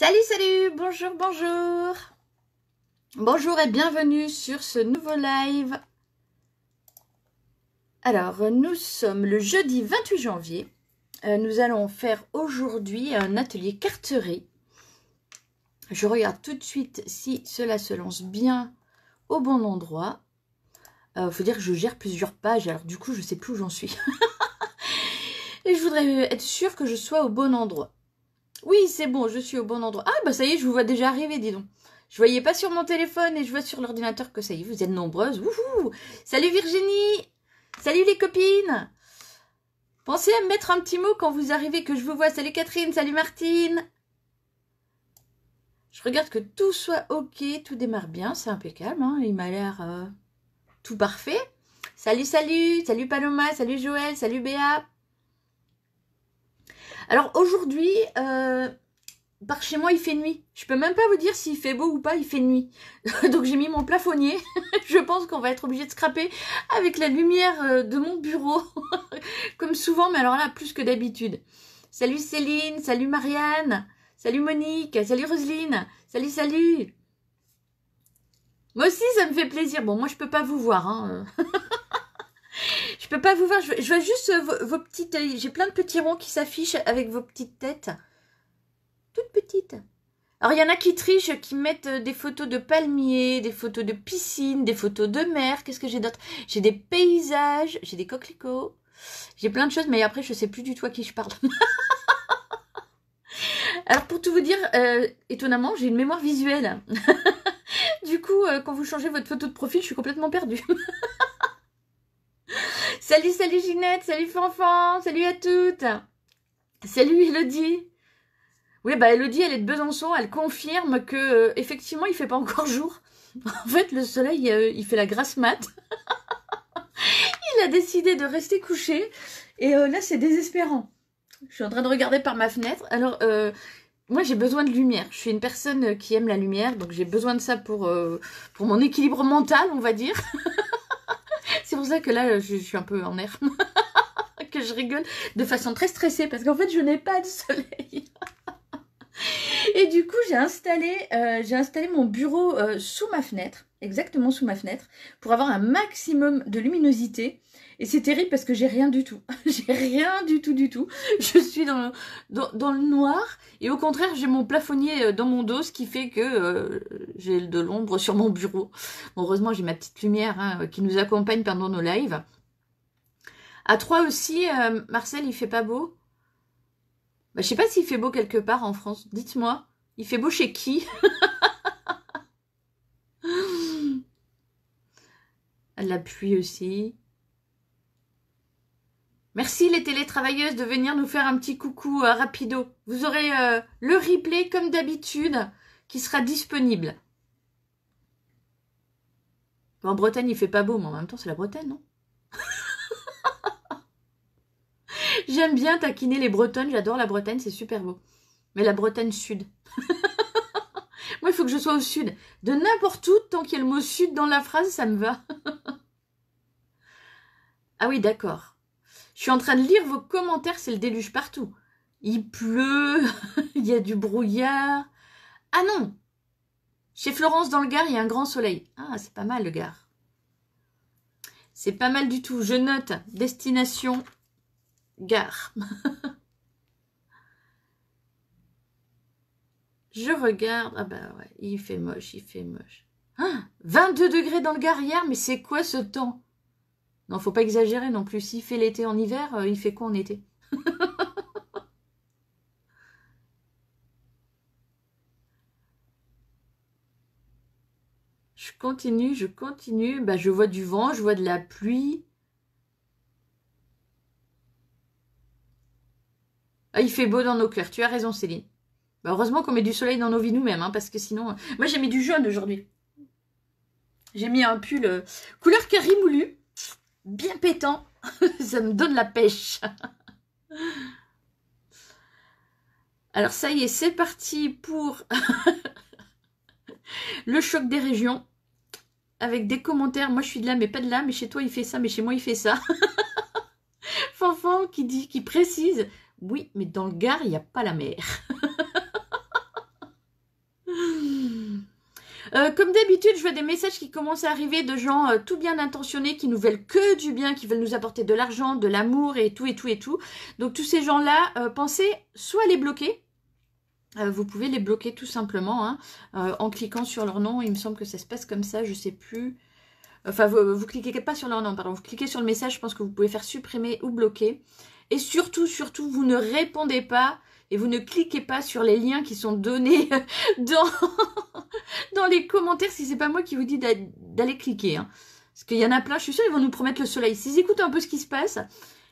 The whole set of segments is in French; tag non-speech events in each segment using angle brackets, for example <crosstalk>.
Salut, salut, bonjour, bonjour. Bonjour et bienvenue sur ce nouveau live. Alors, nous sommes le jeudi 28 janvier. Euh, nous allons faire aujourd'hui un atelier carterie. Je regarde tout de suite si cela se lance bien au bon endroit. Il euh, faut dire que je gère plusieurs pages, alors du coup, je sais plus où j'en suis. <laughs> et je voudrais être sûre que je sois au bon endroit. Oui, c'est bon, je suis au bon endroit. Ah, bah ça y est, je vous vois déjà arriver, dis donc. Je voyais pas sur mon téléphone et je vois sur l'ordinateur que ça y est, vous êtes nombreuses. Wouhou Salut Virginie Salut les copines Pensez à me mettre un petit mot quand vous arrivez, que je vous vois. Salut Catherine, salut Martine Je regarde que tout soit ok, tout démarre bien, c'est impeccable. Hein Il m'a l'air euh, tout parfait. Salut, salut Salut Paloma, salut Joël, salut Béa alors aujourd'hui, euh, par chez moi, il fait nuit. Je peux même pas vous dire s'il fait beau ou pas, il fait nuit. <laughs> Donc j'ai mis mon plafonnier. <laughs> je pense qu'on va être obligé de scraper avec la lumière euh, de mon bureau. <laughs> Comme souvent, mais alors là, plus que d'habitude. Salut Céline, salut Marianne, salut Monique, salut Roselyne, salut, salut. Moi aussi, ça me fait plaisir. Bon, moi, je peux pas vous voir. Hein. Je peux pas vous voir. Je, vois juste vos, petites. Euh, j'ai plein de petits ronds qui s'affichent avec vos petites têtes. Toutes petites. Alors, il y en a qui trichent, qui mettent euh, des photos de palmiers, des photos de piscine, des photos de mer. Qu'est-ce que j'ai d'autre? J'ai des paysages, j'ai des coquelicots. J'ai plein de choses, mais après, je sais plus du tout à qui je parle. <laughs> Alors, pour tout vous dire, euh, étonnamment, j'ai une mémoire visuelle. <laughs> du coup, quand vous changez votre photo de profil, je suis complètement perdue. <laughs> Salut, salut Ginette, salut Fanfan, salut à toutes. Salut Elodie. Oui, bah Elodie, elle est de Besançon, elle confirme que euh, effectivement, il fait pas encore jour. <laughs> En fait, le soleil, euh, il fait la grasse mat. <laughs> il a décidé de rester couché. Et euh, là, c'est désespérant. Je suis en train de regarder par ma fenêtre. Alors, moi, j'ai besoin de lumière. Je suis une personne qui aime la lumière, donc j'ai besoin de ça pour, pour mon équilibre mental, on va dire. <laughs> C'est pour ça que là, je, suis un peu en air. <laughs> que je rigole de façon très stressée parce qu'en fait, je n'ai pas de soleil. Et du coup, j'ai installé, euh, installé mon bureau euh, sous ma fenêtre, exactement sous ma fenêtre, pour avoir un maximum de luminosité. Et c'est terrible parce que j'ai rien du tout. <laughs> j'ai rien du tout, du tout. Je suis dans le, dans, le noir. Et au contraire, j'ai mon plafonnier euh, dans mon dos, ce qui fait que j'ai de l'ombre sur mon bureau. heureusement, j'ai ma petite lumière hein, qui nous accompagne pendant nos lives. À trois aussi, Marcel, il fait pas beau? Bah, je sais pas s'il fait beau quelque part en France. Dites-moi. Il fait beau chez qui? <laughs> La pluie aussi. Merci les télétravailleuses de venir nous faire un petit coucou euh, rapido. Vous aurez euh, le replay comme d'habitude qui sera disponible. En Bretagne, il fait pas beau, mais en même temps, c'est la Bretagne, non? <laughs> J'aime bien taquiner les Bretonnes, j'adore la Bretagne, c'est super beau. Mais la Bretagne sud. <laughs> Moi, il faut que je sois au sud. De n'importe où, tant qu'il y a le mot sud dans la phrase, ça me va. <laughs> ah oui, d'accord. Je suis en train de lire vos commentaires, c'est le déluge partout. Il pleut, <laughs> il y a du brouillard. Ah non Chez Florence dans le Gard, il y a un grand soleil. Ah, c'est pas mal le Gard. C'est pas mal du tout. Je note destination gare. <laughs> Je regarde. Ah bah ouais, il fait moche, il fait moche. 22 ah, degrés dans le Gard hier, mais c'est quoi ce temps? Non, faut pas exagérer non plus. S'il fait l'été en hiver, euh, il fait quoi en été? Je continue, je continue. Bah, je vois du vent, je vois de la pluie. Ah, il fait beau dans nos cœurs. Tu as raison, Céline. Bah, heureusement qu'on met du soleil dans nos vies nous-mêmes, hein, parce que sinon... Moi, j'ai mis du jaune aujourd'hui. J'ai mis un pull euh, couleur curry moulu, bien pétant. <laughs> ça me donne la pêche. Alors, ça y est, c'est parti pour <laughs> le choc des régions. Avec des commentaires. Moi, je suis de là, mais pas de là. Mais chez toi, il fait ça, mais chez moi, il fait ça. <laughs> Fanfan qui dit, qui précise oui, mais dans le Gard, il n'y a pas la mer. Euh, comme d'habitude, je vois des messages qui commencent à arriver de gens euh, tout bien intentionnés qui nous veulent que du bien, qui veulent nous apporter de l'argent, de l'amour et tout et tout et tout. Donc tous ces gens-là, euh, pensez soit à les bloquer. vous pouvez les bloquer tout simplement hein, en cliquant sur leur nom. Il me semble que ça se passe comme ça, je sais plus. Enfin, vous, vous cliquez pas sur leur nom, pardon. Vous cliquez sur le message, je pense que vous pouvez faire supprimer ou bloquer. Et surtout, surtout, vous ne répondez pas et vous ne cliquez pas sur les liens qui sont donnés <laughs> dans, dans les commentaires si c'est pas moi qui vous dis d'aller cliquer. Hein. Parce qu'il y en a plein, je suis sûre, ils vont nous promettre le soleil. S'ils écoutent un peu ce qui se passe,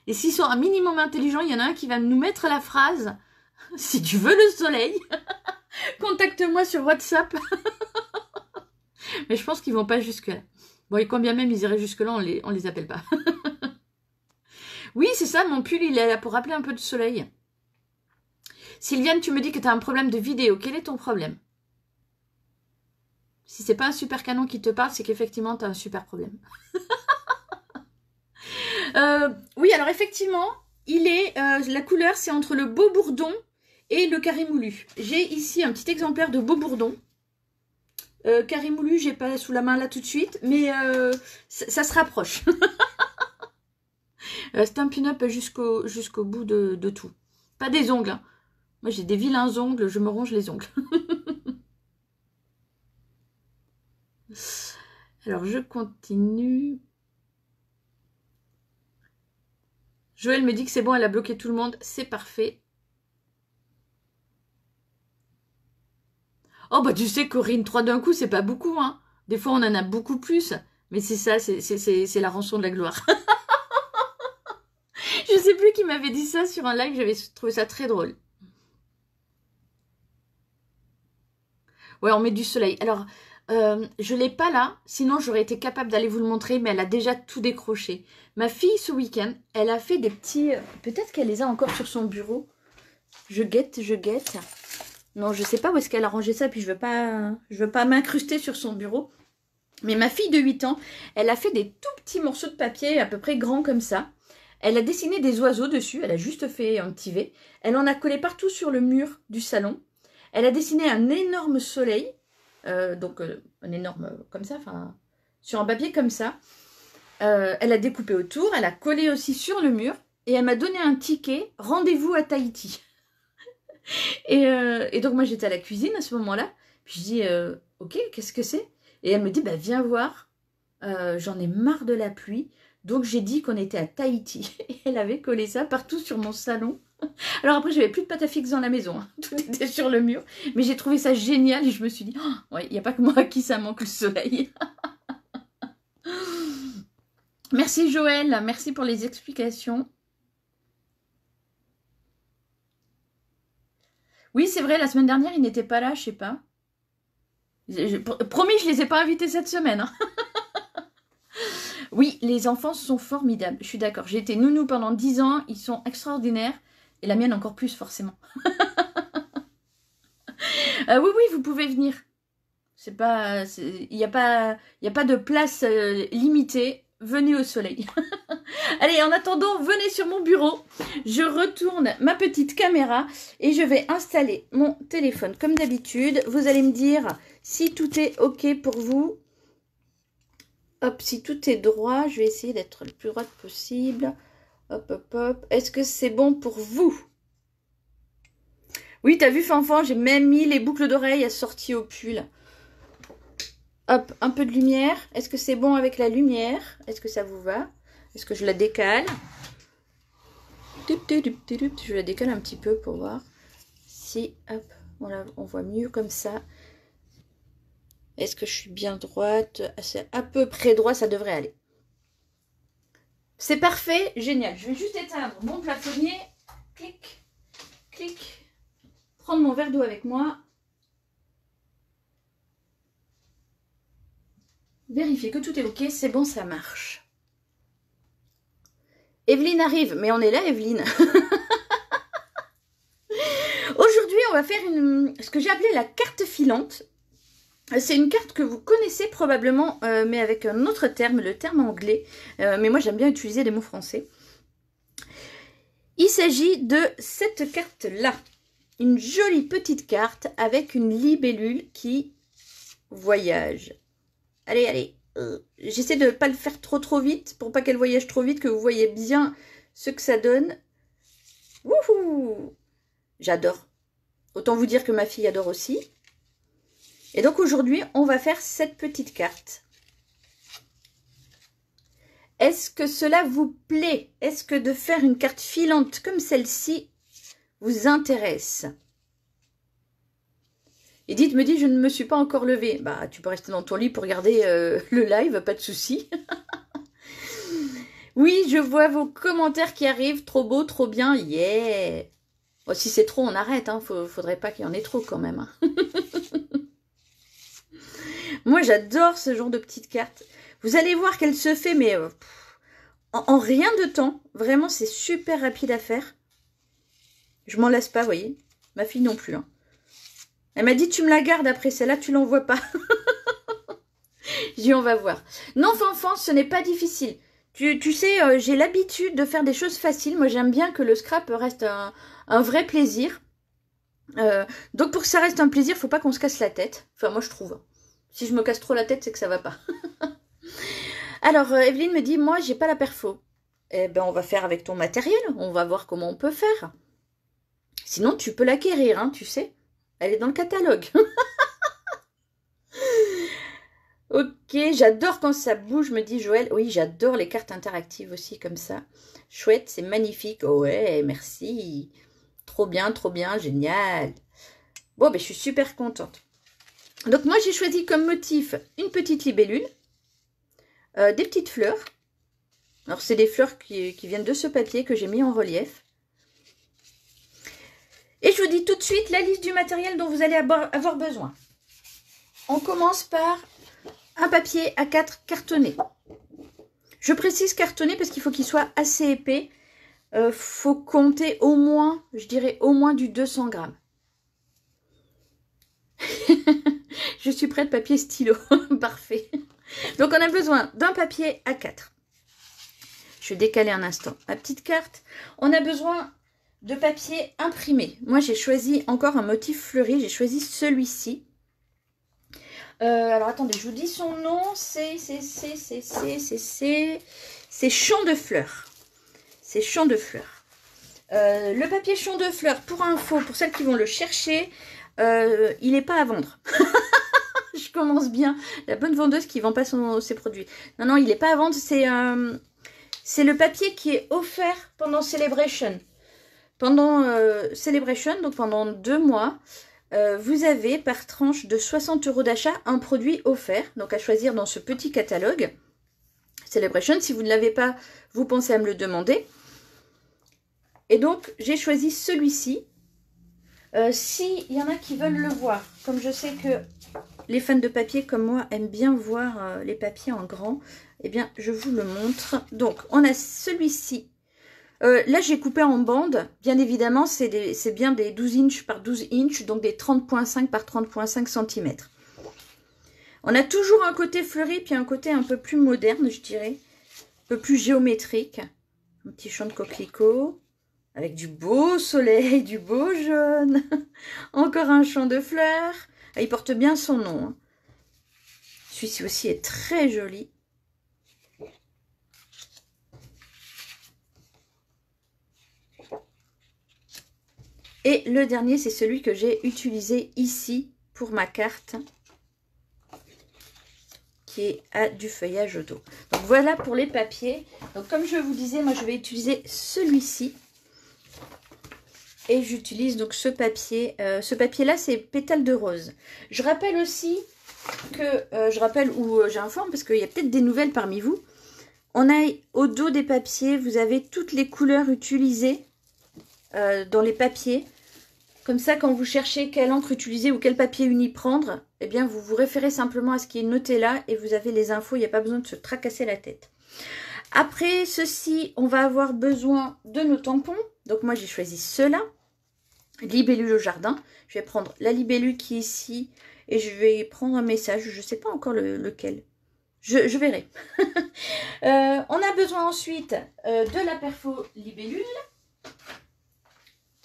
et s'ils sont un minimum intelligents, il y en a un qui va nous mettre la phrase <laughs> Si tu veux le soleil, <laughs> contacte-moi sur WhatsApp. Mais je pense qu'ils vont pas jusque-là. Bon, et combien même ils iraient jusque-là, on les, on les appelle pas. oui, c'est ça, mon pull, il est là pour rappeler un peu de soleil. Sylviane, tu me dis que tu as un problème de vidéo. Quel est ton problème? Si c'est pas un super canon qui te parle, c'est qu'effectivement, tu as un super problème. <laughs> Euh, oui, alors effectivement, il est euh, la couleur, c'est entre le beau bourdon et le carré moulu. J'ai ici un petit exemplaire de beau bourdon. Euh, carré moulu, j'ai pas sous la main là tout de suite, mais ça, se rapproche. <laughs> c'est un pin-up jusqu'au jusqu'au bout de, de, tout. Pas des ongles, hein. Moi, j'ai des vilains ongles, je me ronge les ongles. <laughs> Alors, je continue. Joël me dit que c'est bon, elle a bloqué tout le monde. C'est parfait. Oh, bah tu sais, Corinne, trois d'un coup, c'est pas beaucoup, hein. Des fois, on en a beaucoup plus. Mais c'est ça, c'est la rançon de la gloire. <laughs> je sais plus qui m'avait dit ça sur un live, j'avais trouvé ça très drôle. Ouais, on met du soleil. Alors, euh, je l'ai pas là, sinon j'aurais été capable d'aller vous le montrer, mais elle a déjà tout décroché. Ma fille, ce week-end, elle a fait des petits... Euh, peut-être qu'elle les a encore sur son bureau. Je guette, je guette. Non, je sais pas où est-ce qu'elle a rangé ça, puis je veux pas, je veux pas m'incruster sur son bureau. Mais ma fille de 8 ans, elle a fait des tout petits morceaux de papier à peu près grands comme ça. Elle a dessiné des oiseaux dessus, elle a juste fait un petit V. Elle en a collé partout sur le mur du salon. Elle a dessiné un énorme soleil, euh, donc euh, un énorme euh, comme ça, enfin sur un papier comme ça. elle a découpé autour, elle a collé aussi sur le mur et elle m'a donné un ticket rendez-vous à Tahiti. <laughs> et, donc moi j'étais à la cuisine à ce moment-là, puis je dis ok qu'est-ce que c'est? Et elle me dit bah viens voir, j'en ai marre de la pluie. Donc j'ai dit qu'on était à Tahiti. <laughs> Et elle avait collé ça partout sur mon salon. <laughs> Alors après, j'avais plus de pâte à fixe dans la maison. Hein. <laughs> Tout était sur le mur. Mais j'ai trouvé ça génial et je me suis dit, oh, il n'y a pas que moi qui ça manque le soleil. <laughs> merci Joël, merci pour les explications. Oui, c'est vrai, la semaine dernière, il n'était pas là, je sais pas. promis, je les ai pas invités cette semaine. Hein. oui, les enfants sont formidables, je suis d'accord. J'ai été nounou pendant 10 ans, ils sont extraordinaires. Et la mienne encore plus, forcément. <laughs> Euh, oui, oui, vous pouvez venir. C'est pas, il n'y a pas, a pas de place euh, limitée. Venez au soleil. <laughs> Allez, en attendant, venez sur mon bureau. Je retourne ma petite caméra et je vais installer mon téléphone comme d'habitude. Vous allez me dire si tout est OK pour vous. Hop, si tout est droit, je vais essayer d'être le plus droite possible. Hop, hop, hop. Est-ce que c'est bon pour vous? Oui, t'as vu, Fanfan, j'ai même mis les boucles d'oreilles assorties au pull. Hop, un peu de lumière. Est-ce que c'est bon avec la lumière? Est-ce que ça vous va? Est-ce que je la décale? Je la décale un petit peu pour voir si, hop, on, on voit mieux comme ça. Est-ce que je suis bien droite? C'est à peu près droit, ça devrait aller. C'est parfait, génial. Je vais juste éteindre mon plafonnier. Clic, clic. Prendre mon verre d'eau avec moi. Vérifier que tout est ok, c'est bon, ça marche. Evelyne arrive, mais on est là, Evelyne. <laughs> Aujourd'hui, on va faire ce que j'ai appelé la carte filante. C'est une carte que vous connaissez probablement, euh, mais avec un autre terme, le terme anglais. Euh, mais moi, j'aime bien utiliser des mots français. Il s'agit de cette carte-là. Une jolie petite carte avec une libellule qui voyage. Allez, allez. Euh, j'essaie de ne pas le faire trop trop vite pour pas qu'elle voyage trop vite, que vous voyez bien ce que ça donne. Wouhou J'adore. Autant vous dire que ma fille adore aussi. Et donc aujourd'hui, on va faire cette petite carte. Est-ce que cela vous plaît? Est-ce que de faire une carte filante comme celle-ci vous intéresse? Edith me dit, je ne me suis pas encore levée. Bah, tu peux rester dans ton lit pour regarder euh, <laughs> le live, pas de souci. <laughs> oui, je vois vos commentaires qui arrivent. Trop beau, trop bien. Yeah Si c'est trop, on arrête. Hein. faudrait pas qu'il y en ait trop quand même. Hein. <laughs> Moi, j'adore ce genre de petites cartes. Vous allez voir qu'elle se fait, mais euh, en, rien de temps. Vraiment, c'est super rapide à faire. Je m'en laisse pas, vous voyez. Ma fille non plus. Hein. Elle m'a dit, tu me la gardes après celle-là, tu l'envoies pas. <laughs> J'ai dit, on va voir. Non, Fanfan, ce n'est pas difficile. Tu, tu sais, euh, j'ai l'habitude de faire des choses faciles. Moi, j'aime bien que le scrap reste un, vrai plaisir. Euh, donc, pour que ça reste un plaisir, faut pas qu'on se casse la tête. Enfin, moi, je trouve. Si je me casse trop la tête, c'est que ça va pas. <laughs> Alors, euh, Evelyne me dit, moi, j'ai pas la perfo. Eh ben, on va faire avec ton matériel. On va voir comment on peut faire. Sinon, tu peux l'acquérir, hein, tu sais. Elle est dans le catalogue. <laughs> ok, j'adore quand ça bouge, me dit Joël. Oui, j'adore les cartes interactives aussi comme ça. Chouette, c'est magnifique. Oh ouais, merci. Trop bien, trop bien, génial. Bon, ben, je suis super contente. Donc moi, j'ai choisi comme motif une petite libellule, euh, des petites fleurs. Alors, c'est des fleurs qui viennent de ce papier que j'ai mis en relief. Et je vous dis tout de suite la liste du matériel dont vous allez avoir besoin. On commence par un papier A4 cartonné. Je précise cartonné parce qu'il faut qu'il soit assez épais. Il euh, faut compter au moins, je dirais au moins du 200 grammes. Je suis prête, papier stylo. <laughs> Parfait. Donc on a besoin d'un papier A4. Je vais décaler un instant ma petite carte. On a besoin de papier imprimé. Moi, j'ai choisi encore un motif fleuri. J'ai choisi celui-ci. Euh, alors, attendez, je vous dis son nom. C'est, c'est, c'est, Champ de fleurs. C'est Champ de fleurs. Euh, le papier Champ de fleurs, pour info, pour celles qui vont le chercher, euh, il n'est pas à vendre. <laughs> <laughs> je commence bien. La bonne vendeuse qui vend pas ses produits. Non, non, il n'est pas à vendre. C'est, c'est le papier qui est offert pendant Celebration. Pendant euh, Celebration, donc pendant deux mois, euh, vous avez par tranche de 60 euros d'achat un produit offert, donc à choisir dans ce petit catalogue. Celebration, si vous ne l'avez pas, vous pensez à me le demander. Et donc, j'ai choisi celui-ci. Euh, S'il y en a qui veulent le voir, comme je sais que les fans de papier comme moi aiment bien voir les papiers en grand, eh bien, je vous le montre. Donc, on a celui-ci euh, là, j'ai coupé en bande. Bien évidemment, c'est bien des 12 inches par 12 inches, donc des 30.5 par 30.5 cm. On a toujours un côté fleuri, puis un côté un peu plus moderne, je dirais. Un peu plus géométrique. Un petit champ de coquelicot. Avec du beau soleil, <laughs> du beau jaune. Encore un champ de fleurs. Ah, il porte bien son nom. Hein. Celui-ci aussi est très joli. Et le dernier, c'est celui que j'ai utilisé ici pour ma carte qui est du feuillage auto. Donc voilà pour les papiers. Donc comme je vous disais, moi je vais utiliser celui-ci. Et j'utilise donc ce papier. Euh, ce papier-là, c'est pétale de rose. Je rappelle aussi que, euh, je rappelle ou euh, j'informe, parce qu'il y a peut-être des nouvelles parmi vous. On a au dos des papiers, vous avez toutes les couleurs utilisées dans les papiers. Comme ça, quand vous cherchez quelle encre utiliser ou quel papier uni prendre, eh bien, vous vous référez simplement à ce qui est noté là et vous avez les infos. Il n'y a pas besoin de se tracasser la tête. Après ceci, on va avoir besoin de nos tampons. Donc moi, j'ai choisi ceux-là. Libellule au jardin. Je vais prendre la libellule qui est ici et je vais prendre un message. Je ne sais pas encore lequel. Je, verrai. <laughs> Euh, on a besoin ensuite euh, de la perfo libellule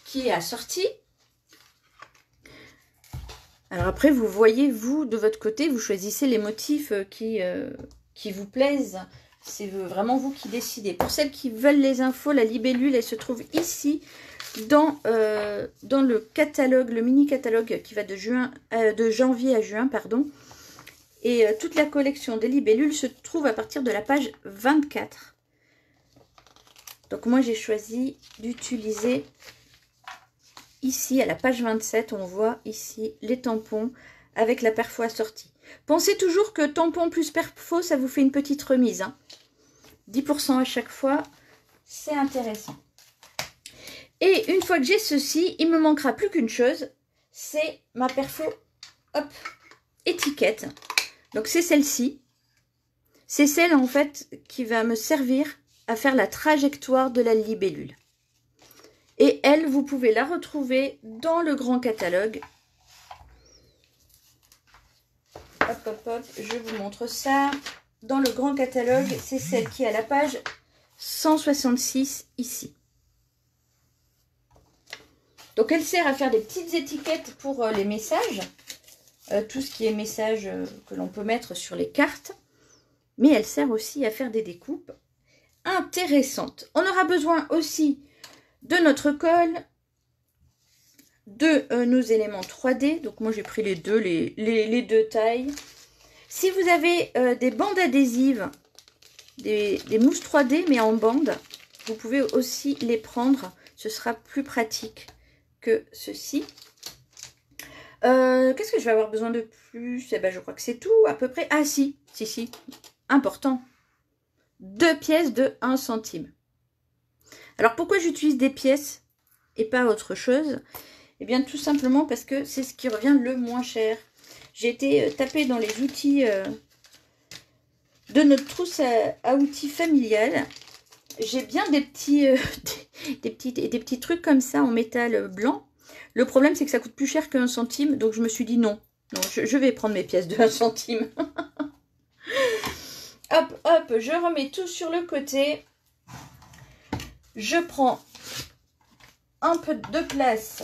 qui est assortie. Alors après, vous voyez, vous, de votre côté, vous choisissez les motifs euh, qui, qui vous plaisent. C'est vraiment vous qui décidez. Pour celles qui veulent les infos, la libellule, elle se trouve ici, dans, euh, dans le catalogue, le mini-catalogue qui va de, de janvier à juin, pardon. Et toute la collection des libellules se trouve à partir de la page 24. Donc moi, j'ai choisi d'utiliser Ici, à la page 27, on voit ici les tampons avec la perfo assortie. Pensez toujours que tampon plus perfo, ça vous fait une petite remise. 10% hein. à chaque fois, c'est intéressant. Et une fois que j'ai ceci, il me manquera plus qu'une chose, c'est ma perfo hop, étiquette. Donc c'est celle-ci. C'est celle en fait qui va me servir à faire la trajectoire de la libellule. Et elle, vous pouvez la retrouver dans le grand catalogue. Hop, hop, hop, je vous montre ça. Dans le grand catalogue, c'est celle qui est à la page 166 ici. Donc elle sert à faire des petites étiquettes pour euh, les messages. Euh, tout ce qui est message euh, que l'on peut mettre sur les cartes. Mais elle sert aussi à faire des découpes intéressantes. On aura besoin aussi de notre colle, de nos éléments 3D. Donc moi j'ai pris les deux, les, deux tailles. Si vous avez des bandes adhésives, des, mousses 3D mais en bande, vous pouvez aussi les prendre. Ce sera plus pratique que ceci. Euh, qu'est-ce que je vais avoir besoin de plus? Eh ben, Je crois que c'est tout à peu près. Ah si, si, si. Important. Deux pièces de 1 centime. Alors pourquoi j'utilise des pièces et pas autre chose? Eh bien tout simplement parce que c'est ce qui revient le moins cher. J'ai été euh, tapée dans les outils euh, de notre trousse à, outils familiale. J'ai bien des petits, euh, <laughs> des, trucs comme ça en métal blanc. Le problème c'est que ça coûte plus cher qu'un centime. Donc je me suis dit non. Je vais prendre mes pièces de <laughs> 1 centime. <laughs> hop, hop, je remets tout sur le côté. Je prends un peu de place.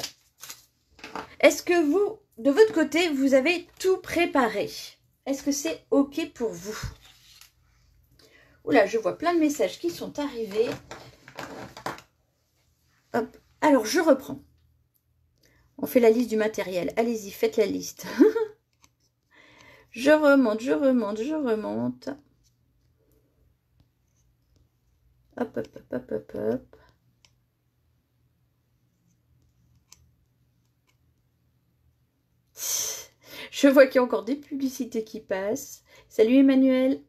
Est-ce que vous, de votre côté, vous avez tout préparé? Est-ce que c'est OK pour vous? Oula, je vois plein de messages qui sont arrivés. Hop. Alors, je reprends. On fait la liste du matériel. Allez-y, faites la liste. <laughs> je remonte, je remonte, je remonte. Hop, hop, hop, hop, hop, hop. <laughs> Je vois qu'il y a encore des publicités qui passent. Salut Emmanuel.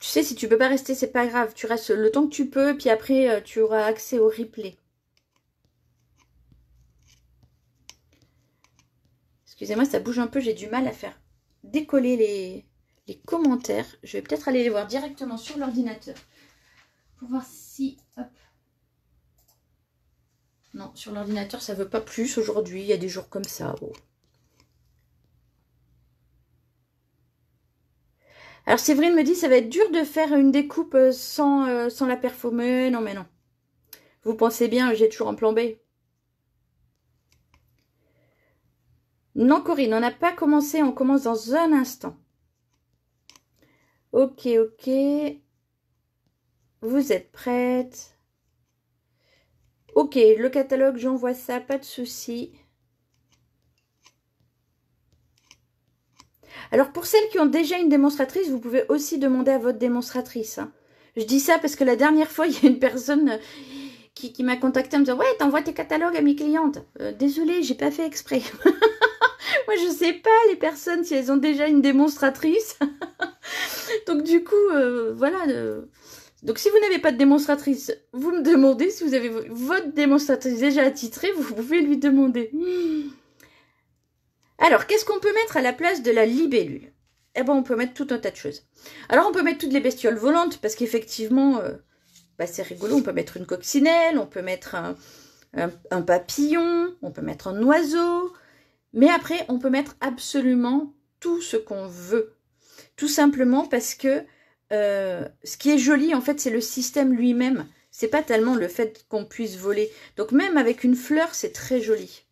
Tu sais, si tu peux pas rester, c'est pas grave. Tu restes le temps que tu peux, puis après, euh, tu auras accès au replay. Excusez-moi, ça bouge un peu. J'ai du mal à faire décoller les, commentaires. Je vais peut-être aller les voir directement sur l'ordinateur pour voir si... Non, sur l'ordinateur, ça veut pas plus aujourd'hui. Il y a des jours comme ça. Alors Séverine me dit, ça va être dur de faire une découpe euh, sans, euh, sans la perfumer. Non, mais non. Vous pensez bien, j'ai toujours un plan B. Non, Corinne, on n'a pas commencé. On commence dans un instant. Ok, ok. Vous êtes prête Ok, le catalogue, j'envoie ça, pas de souci. Alors pour celles qui ont déjà une démonstratrice, vous pouvez aussi demander à votre démonstratrice. Hein. Je dis ça parce que la dernière fois, <laughs> il y a une personne qui, m'a contacté en me disant « Ouais, t'envoies tes catalogues à mes clientes. Euh, Désolée, j'ai pas fait exprès. <laughs> Moi, je sais pas les personnes si elles ont déjà une démonstratrice. <laughs> Donc du coup, euh, voilà. Euh. Donc si vous n'avez pas de démonstratrice, vous me demandez. Si vous avez votre démonstratrice déjà attitrée, vous pouvez lui demander. Alors, qu'est-ce qu'on peut mettre à la place de la libellule? Eh ben, on peut mettre tout un tas de choses. Alors, on peut mettre toutes les bestioles volantes, parce qu'effectivement, euh, bah, c'est rigolo. On peut mettre une coccinelle, on peut mettre un papillon, on peut mettre un oiseau. Mais après, on peut mettre absolument tout ce qu'on veut. Tout simplement parce que euh, ce qui est joli, en fait, c'est le système lui-même. C'est pas tellement le fait qu'on puisse voler. Donc même avec une fleur, c'est très joli.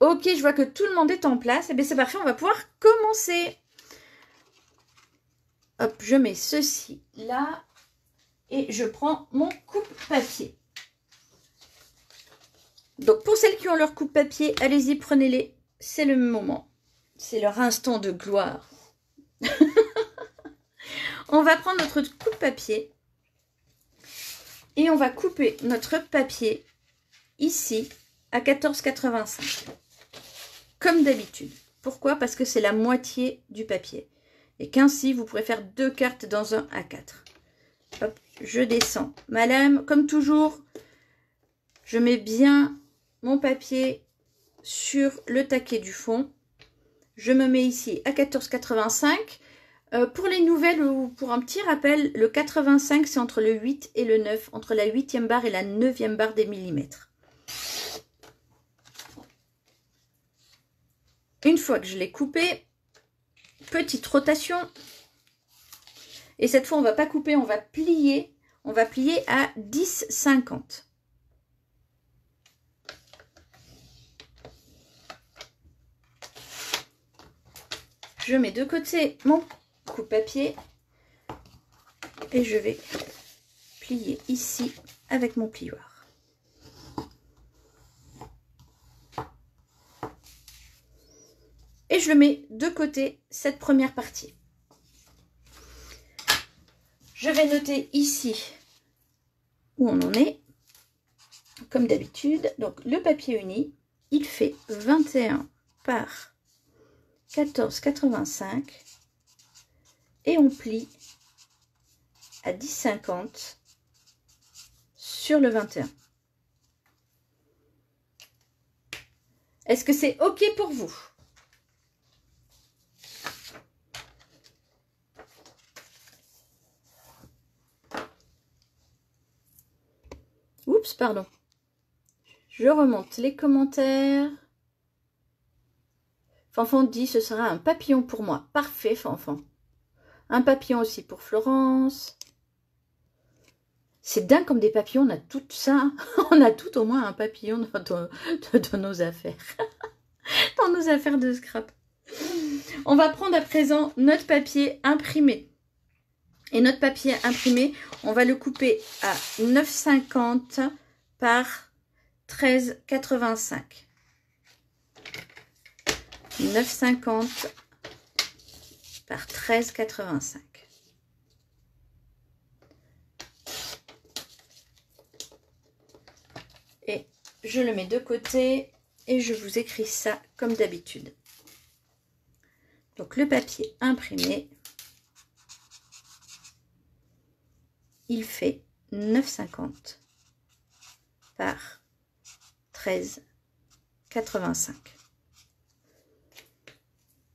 Ok, je vois que tout le monde est en place. Et eh bien c'est parfait, on va pouvoir commencer. Hop, je mets ceci là. Et je prends mon coupe-papier. Donc pour celles qui ont leur coupe-papier, allez-y, prenez-les. C'est le moment. C'est leur instant de gloire. <laughs> on va prendre notre coupe-papier. Et on va couper notre papier ici à 14,85 comme d'habitude. Pourquoi? Parce que c'est la moitié du papier. Et qu'ainsi, vous pourrez faire deux cartes dans un A4. Hop, je descends ma lame. Comme toujours, je mets bien mon papier sur le taquet du fond. Je me mets ici à 14,85. Euh, pour les nouvelles ou pour un petit rappel, le 85 c'est entre le 8 et le 9, entre la 8e barre et la 9e barre des millimètres. Une fois que je l'ai coupé, petite rotation. Et cette fois, on ne va pas couper, on va plier. On va plier à 10,50. Je mets de côté mon coupe-papier et je vais plier ici avec mon plioir. Et je le mets de côté, cette première partie. Je vais noter ici où on en est. Comme d'habitude, donc le papier uni, il fait 21 par 14,85 et on plie à 10,50 sur le 21. Est-ce que c'est OK pour vous? Oups, pardon. Je remonte les commentaires. Fanfan dit ce sera un papillon pour moi. Parfait, Fanfan. Un papillon aussi pour Florence. C'est dingue comme des papillons, on a tout ça. <laughs> on a tout au moins un papillon dans, nos affaires. <laughs> dans nos affaires de scrap. On va prendre à présent notre papier imprimé. Et notre papier imprimé, on va le couper à 9,50 par 13,85. 9,50 par 13,85. Et je le mets de côté et je vous écris ça comme d'habitude. Donc le papier imprimé, il fait 9,50 par 13,85.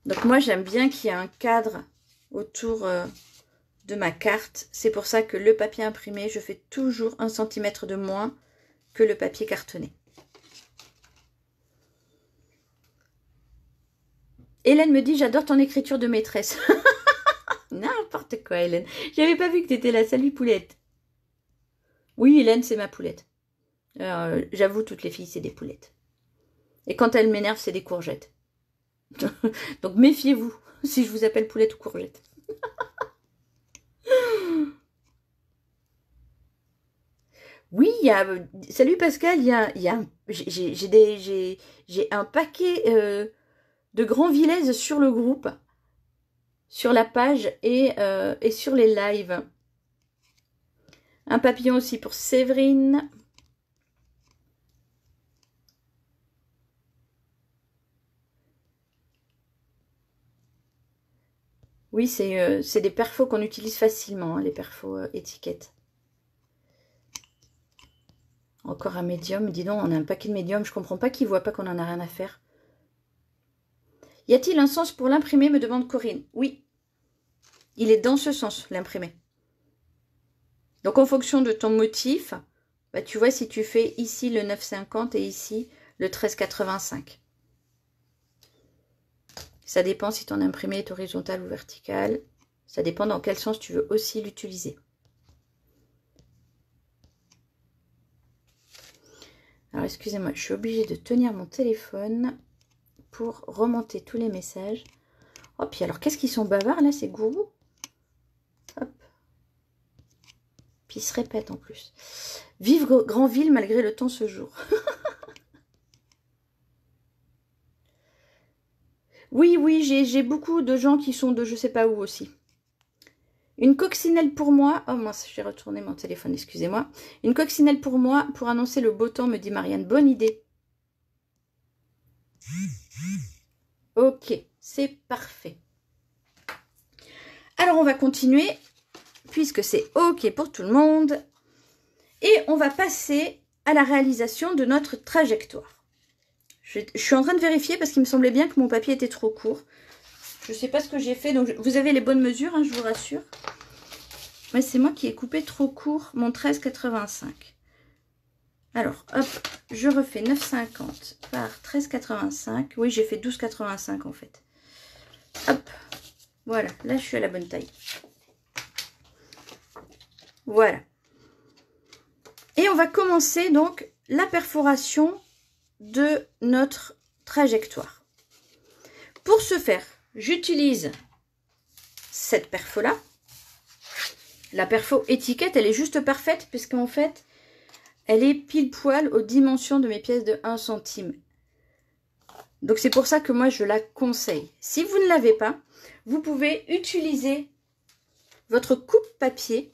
Donc moi j'aime bien qu'il y ait un cadre autour euh, de ma carte. C'est pour ça que le papier imprimé, je fais toujours un centimètre de moins que le papier cartonné. Hélène me dit j'adore ton écriture de maîtresse. <laughs> N'importe quoi, Hélène. J'avais pas vu que tu étais là. Salut, poulette. Oui, Hélène, c'est ma poulette. Euh, j'avoue, toutes les filles, c'est des poulettes. Et quand elles m'énervent, c'est des courgettes. <laughs> Donc méfiez-vous si je vous appelle poulette ou courgette. <laughs> oui, il y a... Salut Pascal, il y a... Y a j'ai un paquet euh, de grands vilaises sur le groupe sur la page euh, et, sur les lives. Un papillon aussi pour Séverine. Oui, c'est euh, des perfos qu'on utilise facilement, hein, les perfos euh, étiquettes. Encore un médium. Dis donc, on a un paquet de médiums. Je comprends pas qu'ils voient pas qu'on en a rien à faire. Y a-t-il un sens pour l'imprimer me demande Corinne. Oui. Il est dans ce sens, l'imprimé. Donc, en fonction de ton motif, bah, tu vois si tu fais ici le 9,50 et ici le 13,85. Ça dépend si ton imprimé est horizontal ou vertical. Ça dépend dans quel sens tu veux aussi l'utiliser. Alors, excusez-moi, je suis obligée de tenir mon téléphone. Pour remonter tous les messages. Oh, puis alors, qu'est-ce qu'ils sont bavards, là, ces gourous? Hop. Puis ils se répètent en plus. Vive Grandville malgré le temps ce jour. <laughs> oui, oui, j'ai beaucoup de gens qui sont de je sais pas où aussi. Une coccinelle pour moi. Oh, moi, j'ai retourné mon téléphone, excusez-moi. Une coccinelle pour moi pour annoncer le beau temps, me dit Marianne. Bonne idée. Ok, c'est parfait. Alors, on va continuer, puisque c'est ok pour tout le monde. Et on va passer à la réalisation de notre trajectoire. Je, suis en train de vérifier parce qu'il me semblait bien que mon papier était trop court. Je ne sais pas ce que j'ai fait, donc vous avez les bonnes mesures, hein, je vous rassure. Mais c'est moi qui ai coupé trop court mon 13,85. Alors, hop, je refais 9,50 par 13,85. Oui, j'ai fait 12,85 en fait. Hop, voilà, là je suis à la bonne taille. Voilà. Et on va commencer donc la perforation de notre trajectoire. Pour ce faire, j'utilise cette perfo-là. La perfo étiquette, elle est juste parfaite puisqu'en fait, elle est pile poil aux dimensions de mes pièces de 1 centime. Donc c'est pour ça que moi je la conseille. Si vous ne l'avez pas, vous pouvez utiliser votre coupe papier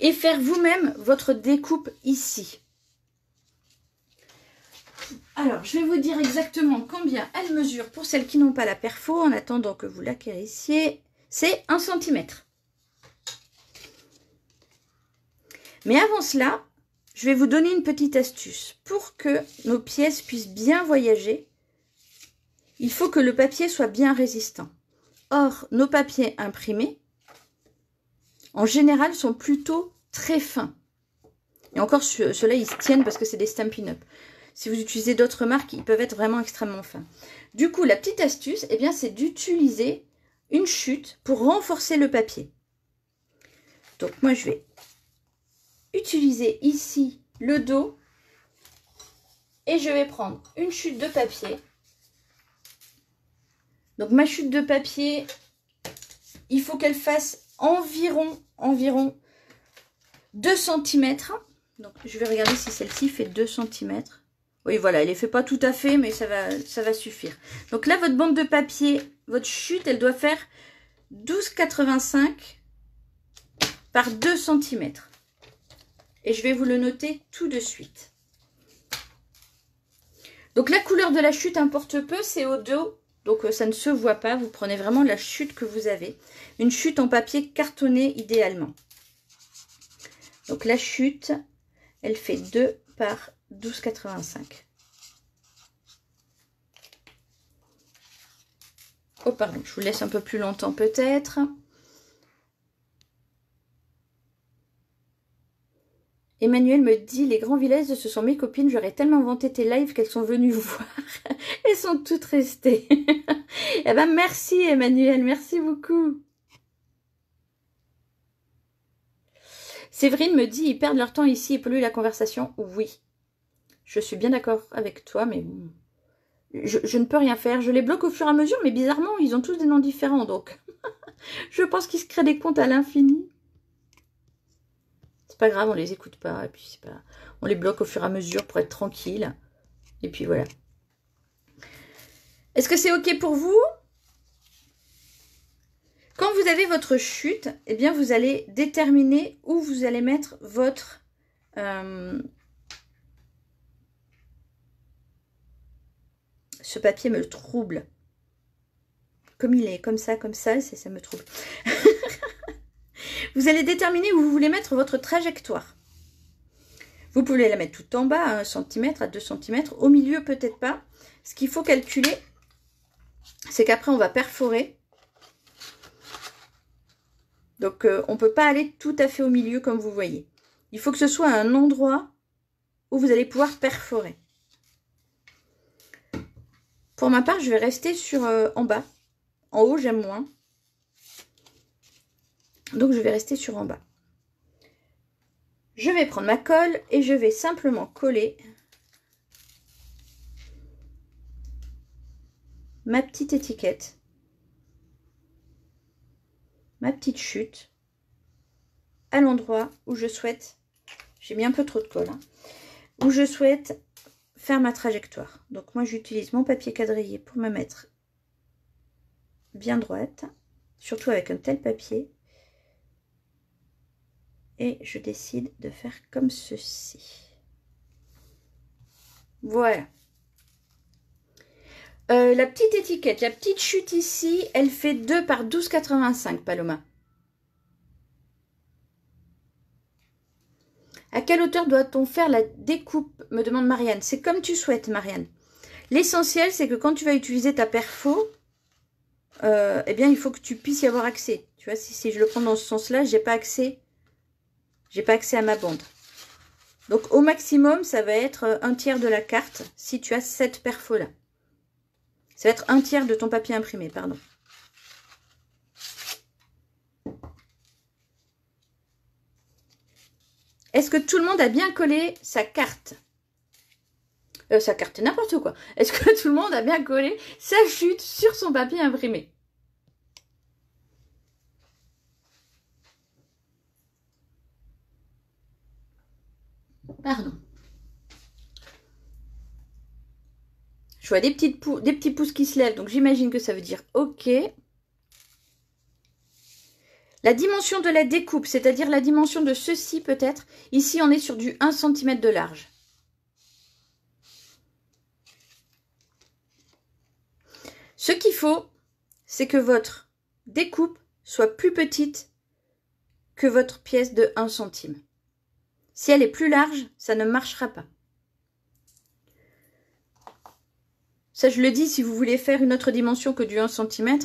et faire vous-même votre découpe ici. Alors, je vais vous dire exactement combien elle mesure pour celles qui n'ont pas la perfo en attendant que vous l'acquérissiez. C'est 1 cm. Mais avant cela, je vais vous donner une petite astuce. Pour que nos pièces puissent bien voyager, il faut que le papier soit bien résistant. Or, nos papiers imprimés, en général, sont plutôt très fins. Et encore, ceux-là, ils se tiennent parce que c'est des Stampin' Up. Si vous utilisez d'autres marques, ils peuvent être vraiment extrêmement fins. Du coup, la petite astuce, eh bien, c'est d'utiliser une chute pour renforcer le papier. Donc, moi, je vais utiliser ici le dos et je vais prendre une chute de papier. Donc ma chute de papier, il faut qu'elle fasse environ, environ 2 cm. Donc je vais regarder si celle-ci fait 2 cm. Oui, voilà, elle ne fait pas tout à fait, mais ça va, ça va suffire. Donc là, votre bande de papier, votre chute, elle doit faire 12,85 par 2 cm. Et je vais vous le noter tout de suite. Donc la couleur de la chute importe peu, c'est au dos. Donc euh, ça ne se voit pas, vous prenez vraiment la chute que vous avez. Une chute en papier cartonné idéalement. Donc la chute, elle fait 2 par 12,85. Oh pardon, je vous laisse un peu plus longtemps peut-être. Emmanuel me dit Les grands villages, ce sont mes copines. J'aurais tellement vanté tes lives qu'elles sont venues <laughs> voir. Elles sont toutes restées. <laughs> eh ben, merci, Emmanuel. Merci beaucoup. Séverine me dit Ils perdent leur temps ici et polluent la conversation. Oui. Je suis bien d'accord avec toi, mais je, ne peux rien faire. Je les bloque au fur et à mesure, mais bizarrement, ils ont tous des noms différents. Donc, <laughs> je pense qu'ils se créent des comptes à l'infini pas grave, on les écoute pas. Et puis c'est pas. On les bloque au fur et à mesure pour être tranquille. Et puis voilà. Est-ce que c'est ok pour vous? Quand vous avez votre chute, eh bien vous allez déterminer où vous allez mettre votre euh, ce papier me trouble. Comme il est, comme ça, comme ça, ça me trouble. <laughs> Vous allez déterminer où vous voulez mettre votre trajectoire. Vous pouvez la mettre tout en bas, à 1 cm, à 2 cm, au milieu peut-être pas. Ce qu'il faut calculer, c'est qu'après on va perforer. Donc euh, on ne peut pas aller tout à fait au milieu comme vous voyez. Il faut que ce soit un endroit où vous allez pouvoir perforer. Pour ma part, je vais rester sur euh, en bas. En haut, j'aime moins. Donc je vais rester sur en bas. Je vais prendre ma colle et je vais simplement coller ma petite étiquette, ma petite chute à l'endroit où je souhaite, j'ai mis un peu trop de colle, hein, où je souhaite faire ma trajectoire. Donc moi j'utilise mon papier quadrillé pour me mettre bien droite, surtout avec un tel papier. Et je décide de faire comme ceci. Voilà. Euh, la petite étiquette, la petite chute ici, elle fait 2 par 12,85 Paloma. À quelle hauteur doit-on faire la découpe me demande Marianne. C'est comme tu souhaites, Marianne. L'essentiel, c'est que quand tu vas utiliser ta perfo, euh, eh bien, il faut que tu puisses y avoir accès. Tu vois, si, je le prends dans ce sens-là, j'ai pas accès. J'ai pas accès à ma bande. Donc, au maximum, ça va être euh, un tiers de la carte si tu as cette perfo-là. Ça va être un tiers de ton papier imprimé, pardon. Est-ce que tout le monde a bien collé sa carte? Euh, Sa carte, n'importe quoi. Est-ce que <laughs> tout le monde a bien collé sa chute sur son papier imprimé? Pardon. Je vois des, petites des petits pouces qui se lèvent, donc j'imagine que ça veut dire OK. La dimension de la découpe, c'est-à-dire la dimension de ceci peut-être, ici on est sur du 1 cm de large. Ce qu'il faut, c'est que votre découpe soit plus petite que votre pièce de 1 cm. Si elle est plus large, ça ne marchera pas. Ça, je le dis, si vous voulez faire une autre dimension que du 1 cm,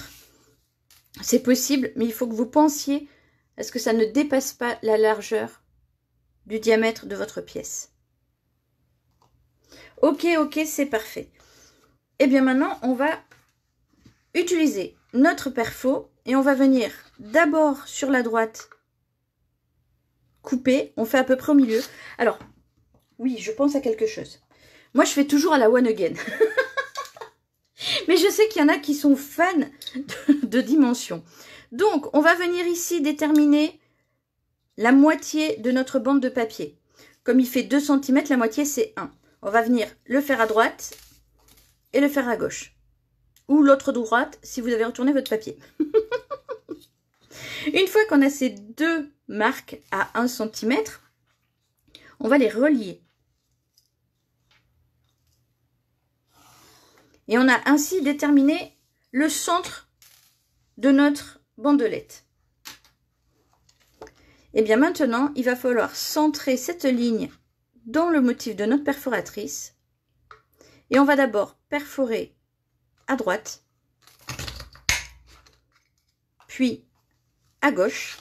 c'est possible, mais il faut que vous pensiez à ce que ça ne dépasse pas la largeur du diamètre de votre pièce. Ok, ok, c'est parfait. Et eh bien maintenant, on va utiliser notre perfo et on va venir d'abord sur la droite couper. On fait à peu près au milieu. Alors, oui, je pense à quelque chose. Moi, je fais toujours à la one again. <laughs> Mais je sais qu'il y en a qui sont fans de, dimension. Donc, on va venir ici déterminer la moitié de notre bande de papier. Comme il fait 2 cm, la moitié c'est 1. On va venir le faire à droite et le faire à gauche. Ou l'autre droite si vous avez retourné votre papier. <laughs> Une fois qu'on a ces deux marques à 1 cm, on va les relier. Et on a ainsi déterminé le centre de notre bandelette. Et eh bien maintenant, il va falloir centrer cette ligne dans le motif de notre perforatrice. Et on va d'abord perforer à droite, puis à gauche,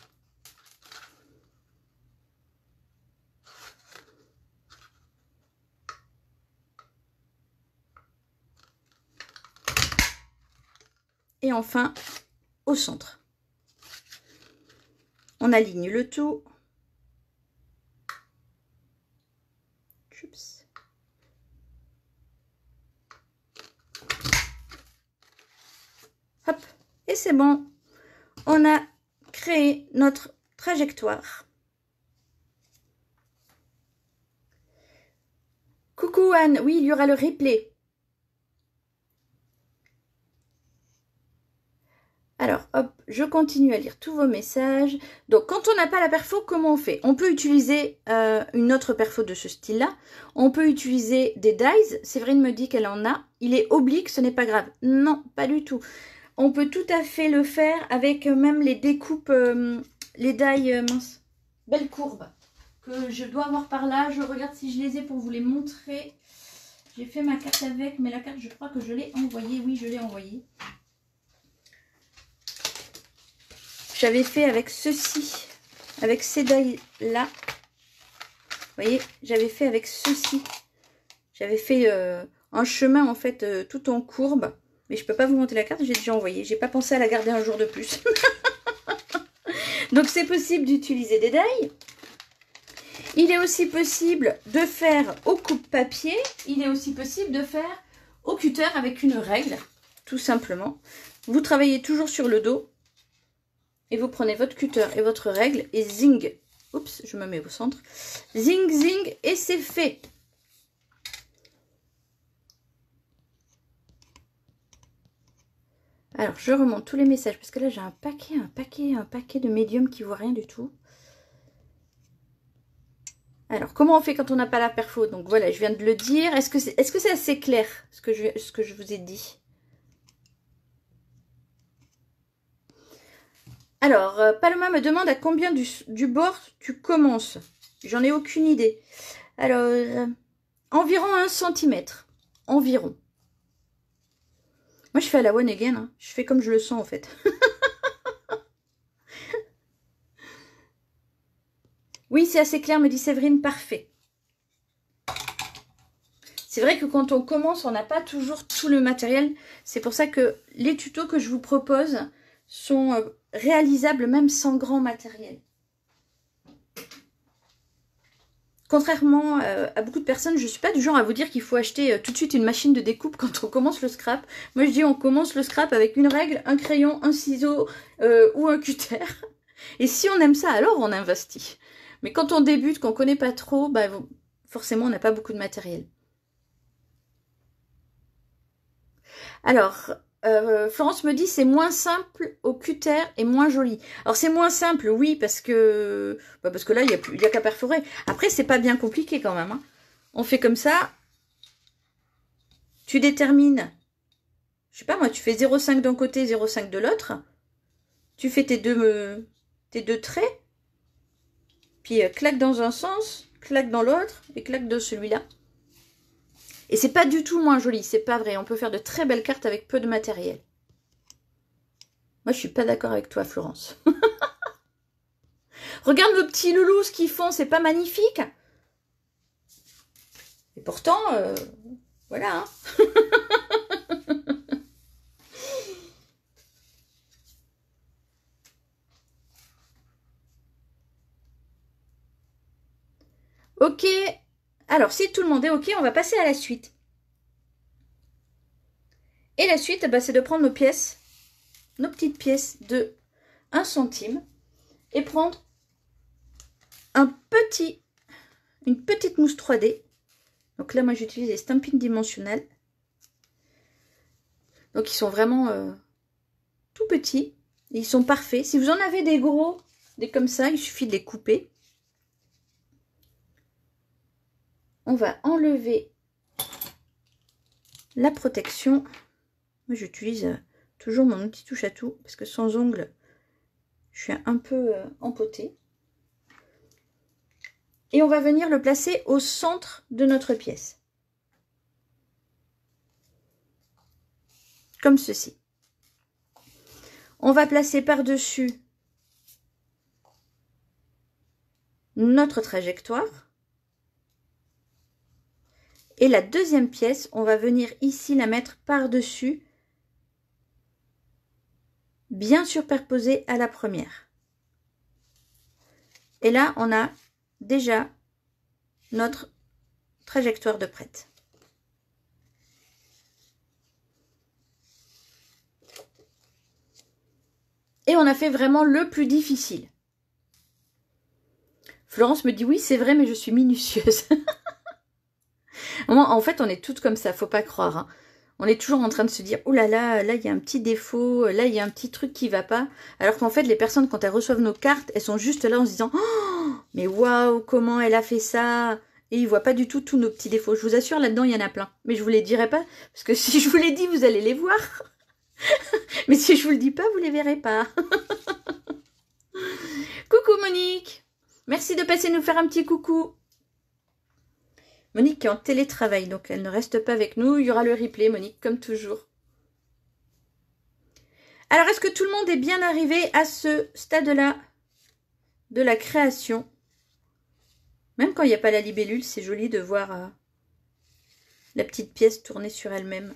et enfin au centre. On aligne le tout. Hop, et c'est bon. On a créé notre trajectoire. Coucou Anne, oui, il y aura le replay. Alors, hop, je continue à lire tous vos messages. Donc, quand on n'a pas la perfo, comment on fait? On peut utiliser euh, une autre perfo de ce style-là. On peut utiliser des dies. Séverine me dit qu'elle en a. Il est oblique, ce n'est pas grave. Non, pas du tout. On peut tout à fait le faire avec même les découpes, euh, les dies, euh, mince, belles courbes que je dois avoir par là. Je regarde si je les ai pour vous les montrer. J'ai fait ma carte avec, mais la carte, je crois que je l'ai envoyée. Oui, je l'ai envoyée. Fait avec ceci, avec ces. Vous voyez, j'avais fait avec ceci. J'avais fait euh, un chemin, en fait, euh, tout en courbe. Mais je peux pas vous monter la carte, j'ai déjà envoyé. J'ai pas pensé à la garder un jour de plus. <laughs> Donc, c'est possible d'utiliser des dailles. Il est aussi possible de faire au coupe-papier. Il est aussi possible de faire au cutter avec une règle. tout simplement. Vous travaillez toujours sur le dos. Et vous prenez votre cutter et votre règle et zing. Oups, je me mets au centre. Zing, zing, et c'est fait. Alors, je remonte tous les messages parce que là, j'ai un paquet, un paquet, un paquet de médiums qui voient rien du tout. Alors, comment on fait quand on n'a pas la perfo? Donc voilà, je viens de le dire. Est-ce que c'est est -ce assez clair ce que je vous ai dit? Alors, euh, Paloma me demande à combien du, bord tu commences. J'en ai aucune idée. Alors, euh, environ un centimètre. Environ. Moi, je fais à la one again. Hein. Je fais comme je le sens, en fait. <laughs> oui, c'est assez clair, me dit Séverine. Parfait. C'est vrai que quand on commence, on n'a pas toujours tout le matériel. C'est pour ça que les tutos que je vous propose sont réalisables même sans grand matériel. Contrairement euh, à beaucoup de personnes, je ne suis pas du genre à vous dire qu'il faut acheter euh, tout de suite une machine de découpe quand on commence le scrap. Moi je dis on commence le scrap avec une règle, un crayon, un ciseau euh, ou un cutter. <laughs> Et si on aime ça, alors on investit. Mais quand on débute, qu'on ne connaît pas trop, bah, forcément on n'a pas beaucoup de matériel. Alors, euh, Florence me dit c'est moins simple au cutter et moins joli. Alors c'est moins simple, oui, parce que bah, parce que là, il n'y a, plus, a qu'à perforer. Après, c'est pas bien compliqué quand même. Hein. On fait comme ça. Tu détermines, je sais pas moi, tu fais 0,5 d'un côté, 0,5 de l'autre. Tu fais tes deux, tes deux traits. Puis euh, claque dans un sens, claque dans l'autre et claque dans celui-là. Et c'est pas du tout moins joli, c'est pas vrai. On peut faire de très belles cartes avec peu de matériel. Moi, je suis pas d'accord avec toi, Florence. <laughs> Regarde nos petits loulous, ce qu'ils font, c'est pas magnifique Et pourtant, euh, voilà. Hein. <laughs> ok, alors, si tout le monde est OK, on va passer à la suite. Et la suite, bah, c'est de prendre nos pièces, nos petites pièces de 1 centime et prendre un petit, une petite mousse 3D. Donc là, moi, j'utilise les stampings dimensionnels. Donc, ils sont vraiment euh, tout petits. ils sont parfaits. Si vous en avez des gros, des comme ça, il suffit de les couper. On va enlever la protection. Moi, j'utilise euh, toujours mon outil touche à tout parce que sans ongles, je suis un peu euh, empotée. Et on va venir le placer au centre de notre pièce. Comme ceci. On va placer par-dessus notre trajectoire. Et la deuxième pièce, on va venir ici la mettre par-dessus, bien superposée à la première. Et là, on a déjà notre trajectoire de prête. Et on a fait vraiment le plus difficile. Florence me dit oui, c'est vrai, mais je suis minutieuse. <laughs> en fait, on est toutes comme ça, faut pas croire. Hein. On est toujours en train de se dire, oh là là, là, il y a un petit défaut, là, il y a un petit truc qui va pas. Alors qu'en fait, les personnes, quand elles reçoivent nos cartes, elles sont juste là en se disant, oh, mais waouh, comment elle a fait ça? Et ils voient pas du tout tous nos petits défauts. Je vous assure, là-dedans, il y en a plein. Mais je vous les dirai pas, parce que <laughs> si je vous les dis, vous allez les voir. <laughs> Mais si je vous le dis pas, vous les verrez pas. <laughs> coucou Monique Merci de passer nous faire un petit coucou. Monique est en télétravail, donc elle ne reste pas avec nous. Il y aura le replay, Monique, comme toujours. Alors, est-ce que tout le monde est bien arrivé à ce stade-là de la création? Même quand il n'y a pas la libellule, c'est joli de voir euh, la petite pièce tourner sur elle-même.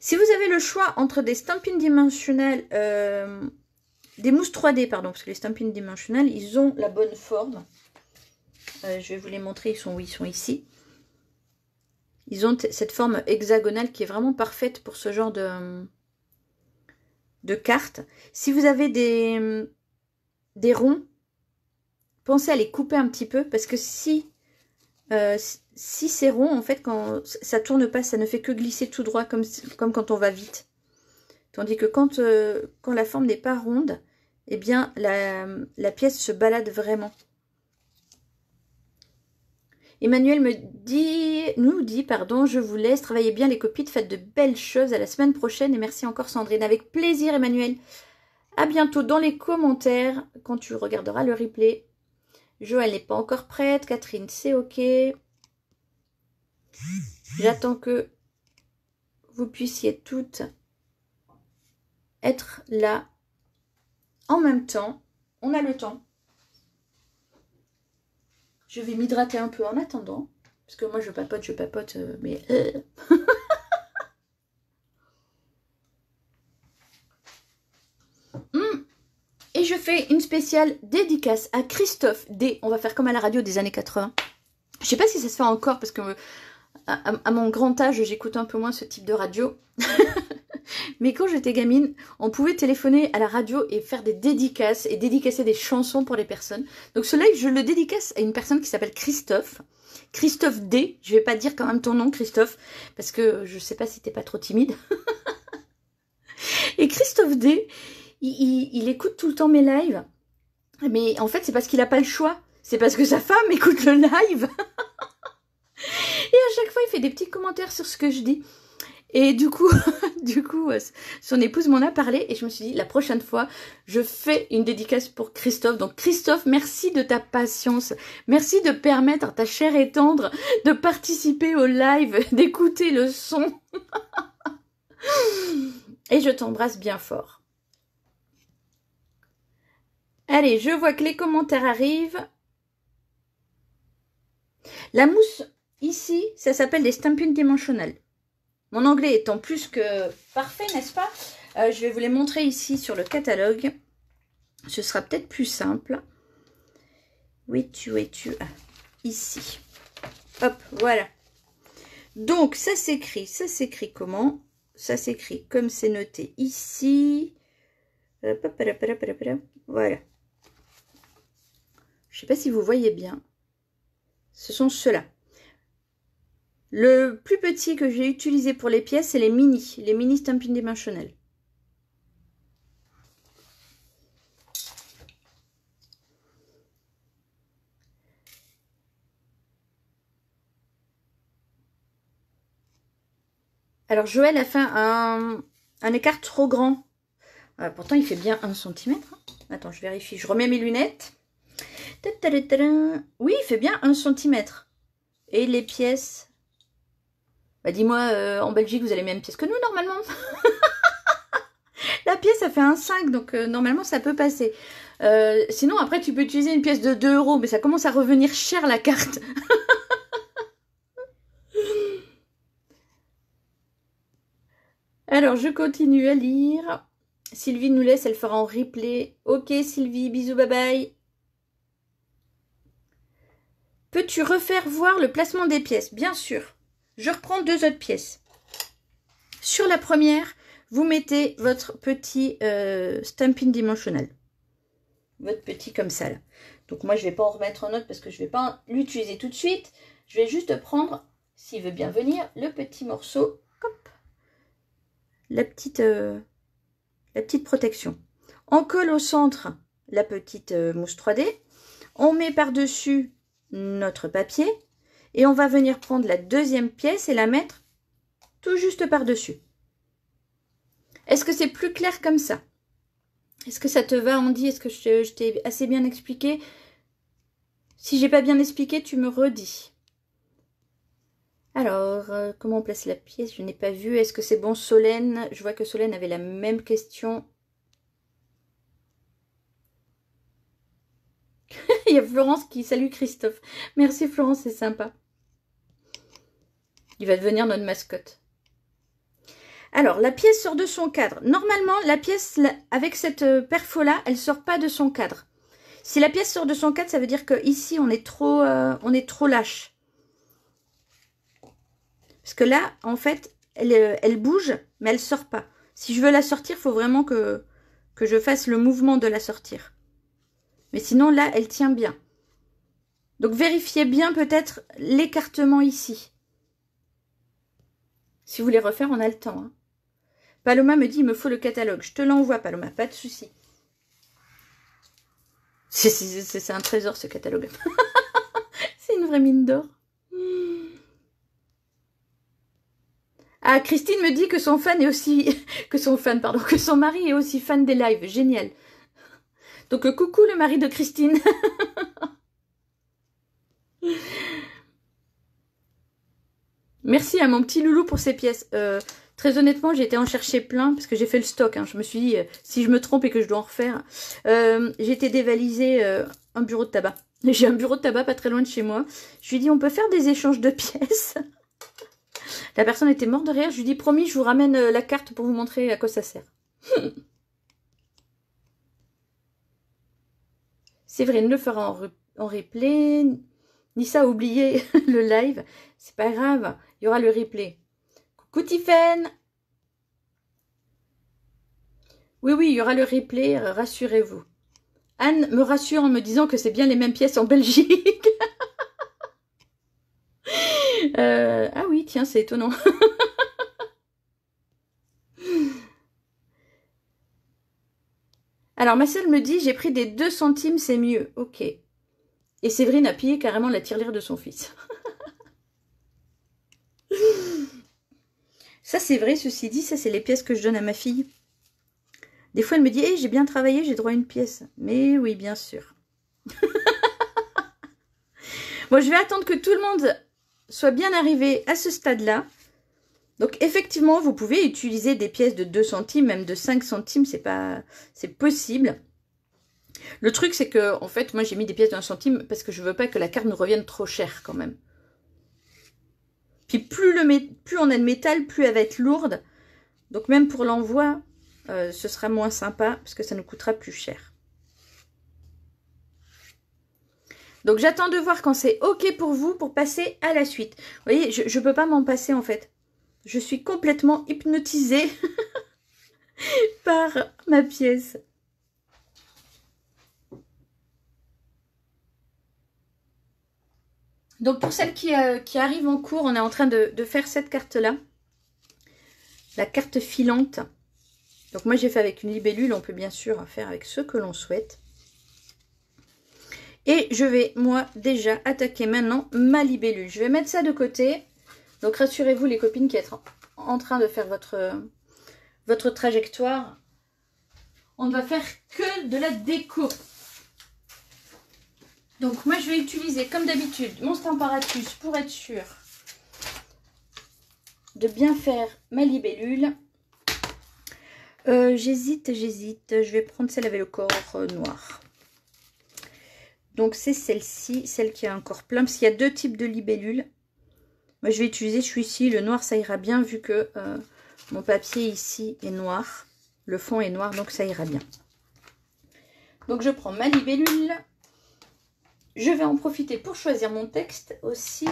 Si vous avez le choix entre des stampings dimensionnels euh, des mousses 3D, pardon, parce que les stampings dimensionnels, ils ont la bonne forme. Euh, je vais vous les montrer, ils sont, ils sont ici. Ils ont cette forme hexagonale qui est vraiment parfaite pour ce genre de, de cartes. Si vous avez des, des ronds, pensez à les couper un petit peu parce que si, euh, si c'est rond, en fait, quand ça tourne pas, ça ne fait que glisser tout droit comme, quand on va vite. Tandis que quand, euh, quand la forme n'est pas ronde, eh bien, la, pièce se balade vraiment. Emmanuel me dit, nous dit, pardon, je vous laisse, travailler bien les copies, faites de belles choses, à la semaine prochaine et merci encore Sandrine. Avec plaisir Emmanuel. À bientôt dans les commentaires quand tu regarderas le replay. Joël n'est pas encore prête, Catherine c'est ok. J'attends que vous puissiez toutes être là en même temps. On a le temps. Je vais m'hydrater un peu en attendant. Parce que moi, je papote, je papote, euh, mais... Euh. <laughs> Hmm. Et je fais une spéciale dédicace à Christophe D. On va faire comme à la radio des années 80. Je sais pas si ça se fait encore parce que à mon grand âge, j'écoute un peu moins ce type de radio. <laughs> Mais quand j'étais gamine, on pouvait téléphoner à la radio et faire des dédicaces et dédicacer des chansons pour les personnes. Donc ce live, je le dédicace à une personne qui s'appelle Christophe. Christophe D. Je vais pas dire quand même ton nom, Christophe, parce que je sais pas si t'es pas trop timide. <laughs> et Christophe D, il, écoute tout le temps mes lives. Mais en fait, c'est parce qu'il a pas le choix. C'est parce que sa femme écoute le live. <laughs> et à chaque fois, il fait des petits commentaires sur ce que je dis. Et du coup, <laughs> du coup, euh, son épouse m'en a parlé et je me suis dit, la prochaine fois, je fais une dédicace pour Christophe. Donc Christophe, merci de ta patience. Merci de permettre à ta chère et tendre de participer au live, <laughs> d'écouter le son. <laughs> et je t'embrasse bien fort. Allez, je vois que les commentaires arrivent. La mousse, ici, ça s'appelle des stampines dimensionnelles. Mon anglais étant plus que parfait, n'est-ce pas euh, Je vais vous les montrer ici sur le catalogue. Ce sera peut-être plus simple. Où es-tu, es-tu Ici. Hop, voilà. Donc, ça s'écrit, ça s'écrit comment Ça s'écrit comme c'est noté ici. Voilà. Je ne sais pas si vous voyez bien. Ce sont ceux-là. Le plus petit que j'ai utilisé pour les pièces, c'est les mini, les mini stamping dimensionnels. Alors Joël a fait un, écart trop grand. Euh, pourtant, il fait bien 1 cm. Hein. Attends, je vérifie. Je remets mes lunettes. Oui, il fait bien 1 cm. Et les pièces? Bah dis-moi, euh, en Belgique, vous avez la même pièce que nous, normalement <laughs> La pièce, ça fait un 5, donc euh, normalement, ça peut passer. Euh, sinon, après, tu peux utiliser une pièce de 2 euros, mais ça commence à revenir cher, la carte. <laughs> Alors, je continue à lire. Sylvie nous laisse, elle fera en replay. Ok, Sylvie, bisous, bye bye. Peux-tu refaire voir le placement des pièces? Bien sûr. Je reprends deux autres pièces. Sur la première, vous mettez votre petit euh, stamping dimensionnel. Votre petit comme ça. Là. Donc moi, je ne vais pas en remettre un autre parce que je ne vais pas l'utiliser tout de suite. Je vais juste prendre, s'il veut bien venir, le petit morceau. Hop, la petite, euh, la petite protection. On colle au centre la petite euh, mousse 3D. On met par-dessus notre papier. Et on va venir prendre la deuxième pièce et la mettre tout juste par-dessus. Est-ce que c'est plus clair comme ça? Est-ce que ça te va, Andy? Est-ce que je, t'ai assez bien expliqué? Si j'ai pas bien expliqué, tu me redis. Alors, euh, comment on place la pièce? Je n'ai pas vu. Est-ce que c'est bon, Solène? Je vois que Solène avait la même question. <laughs> Il y a Florence qui salue Christophe. Merci Florence, c'est sympa. Il va devenir notre mascotte. Alors, la pièce sort de son cadre. Normalement, la pièce, avec cette euh, perfo-là, elle sort pas de son cadre. Si la pièce sort de son cadre, ça veut dire qu'ici, on, est trop, euh, on est trop lâche. Parce que là, en fait, elle, euh, bouge, mais elle sort pas. Si je veux la sortir, il faut vraiment que, que je fasse le mouvement de la sortir. Mais sinon, là, elle tient bien. Donc, vérifiez bien peut-être l'écartement ici. Si vous voulez refaire, on a le temps. Hein. Paloma me dit, il me faut le catalogue. Je te l'envoie, Paloma, pas de souci. C'est un trésor, ce catalogue. <laughs> C'est une vraie mine d'or. Ah, Christine me dit que son fan est aussi... <laughs> que son fan, pardon, que son mari est aussi fan des lives. Génial. Donc, coucou le mari de Christine. <laughs> Merci à mon petit loulou pour ses pièces. Euh, très honnêtement, j'ai été en chercher plein parce que j'ai fait le stock. Hein. Je me suis dit, euh, si je me trompe et que je dois en refaire, j'ai été dévaliser un bureau de tabac. <laughs> J'ai un bureau de tabac pas très loin de chez moi. Je lui ai dit, on peut faire des échanges de pièces. <laughs> La personne était morte de rire. Je lui ai dit, promis, je vous ramène la carte pour vous montrer à quoi ça sert. <laughs> Séverine le fera en, en replay. Nissa a oublié le live. C'est pas grave, il y aura le replay. Coucou Tiffen Oui, oui, il y aura le replay, rassurez-vous. Anne me rassure en me disant que c'est bien les mêmes pièces en Belgique. <laughs> Euh, ah oui, tiens, c'est étonnant. <laughs> Alors, ma me dit, j'ai pris des 2 centimes, c'est mieux. Ok. Et Séverine a pillé carrément la tirelire de son fils. <laughs> ça, c'est vrai, ceci dit, ça, c'est les pièces que je donne à ma fille. Des fois, elle me dit, hey, j'ai bien travaillé, j'ai droit à une pièce. Mais oui, bien sûr. <laughs> bon, je vais attendre que tout le monde soit bien arrivé à ce stade-là. Donc effectivement, vous pouvez utiliser des pièces de 2 centimes, même de 5 centimes, c'est pas c'est possible. Le truc, c'est que, en fait, moi, j'ai mis des pièces d'un centime parce que je veux pas que la carte nous revienne trop chère, quand même. Puis, plus, on a de métal, plus elle va être lourde. Donc, même pour l'envoi, euh, ce sera moins sympa parce que ça nous coûtera plus cher. Donc, j'attends de voir quand c'est OK pour vous pour passer à la suite. Vous voyez, je ne peux pas m'en passer, en fait. Je suis complètement hypnotisée <laughs> par ma pièce. Donc pour celles qui, euh, qui, arrivent en cours, on est en train de, faire cette carte-là. La carte filante. Donc moi j'ai fait avec une libellule, on peut bien sûr faire avec ce que l'on souhaite. Et je vais moi déjà attaquer maintenant ma libellule. Je vais mettre ça de côté. Donc rassurez-vous les copines qui êtes en train de faire votre, votre trajectoire. On ne va faire que de la déco. Donc moi je vais utiliser comme d'habitude mon Stamparatus pour être sûr de bien faire ma libellule. Euh, j'hésite, j'hésite. Je vais prendre celle avec le corps euh, noir. Donc c'est celle-ci, celle qui a un corps plein, parce qu'il y a deux types de libellules. Moi je vais utiliser celui-ci, le noir ça ira bien vu que euh, mon papier ici est noir. Le fond est noir, donc ça ira bien. Donc je prends ma libellule. Je vais en profiter pour choisir mon texte aussi.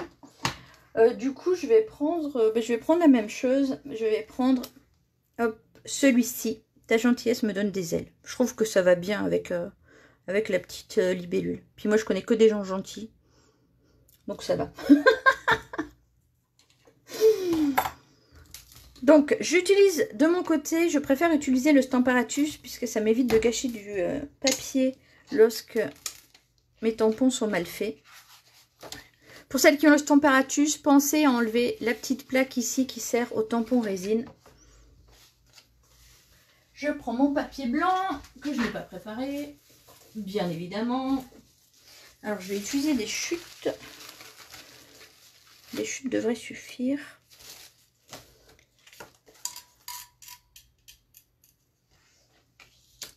Euh, du coup, je vais prendre euh, ben, je vais prendre la même chose. Je vais prendre celui-ci. Ta gentillesse me donne des ailes. Je trouve que ça va bien avec, euh, avec la petite libellule. Puis moi, je connais que des gens gentils. Donc ça va. <laughs> Donc, j'utilise de mon côté, je préfère utiliser le Stamparatus puisque ça m'évite de gâcher du papier lorsque mes tampons sont mal faits. Pour celles qui ont le Stamparatus, pensez à enlever la petite plaque ici qui sert au tampon résine. Je prends mon papier blanc que je n'ai pas préparé, bien évidemment. Alors je vais utiliser des chutes. Les chutes devraient suffire.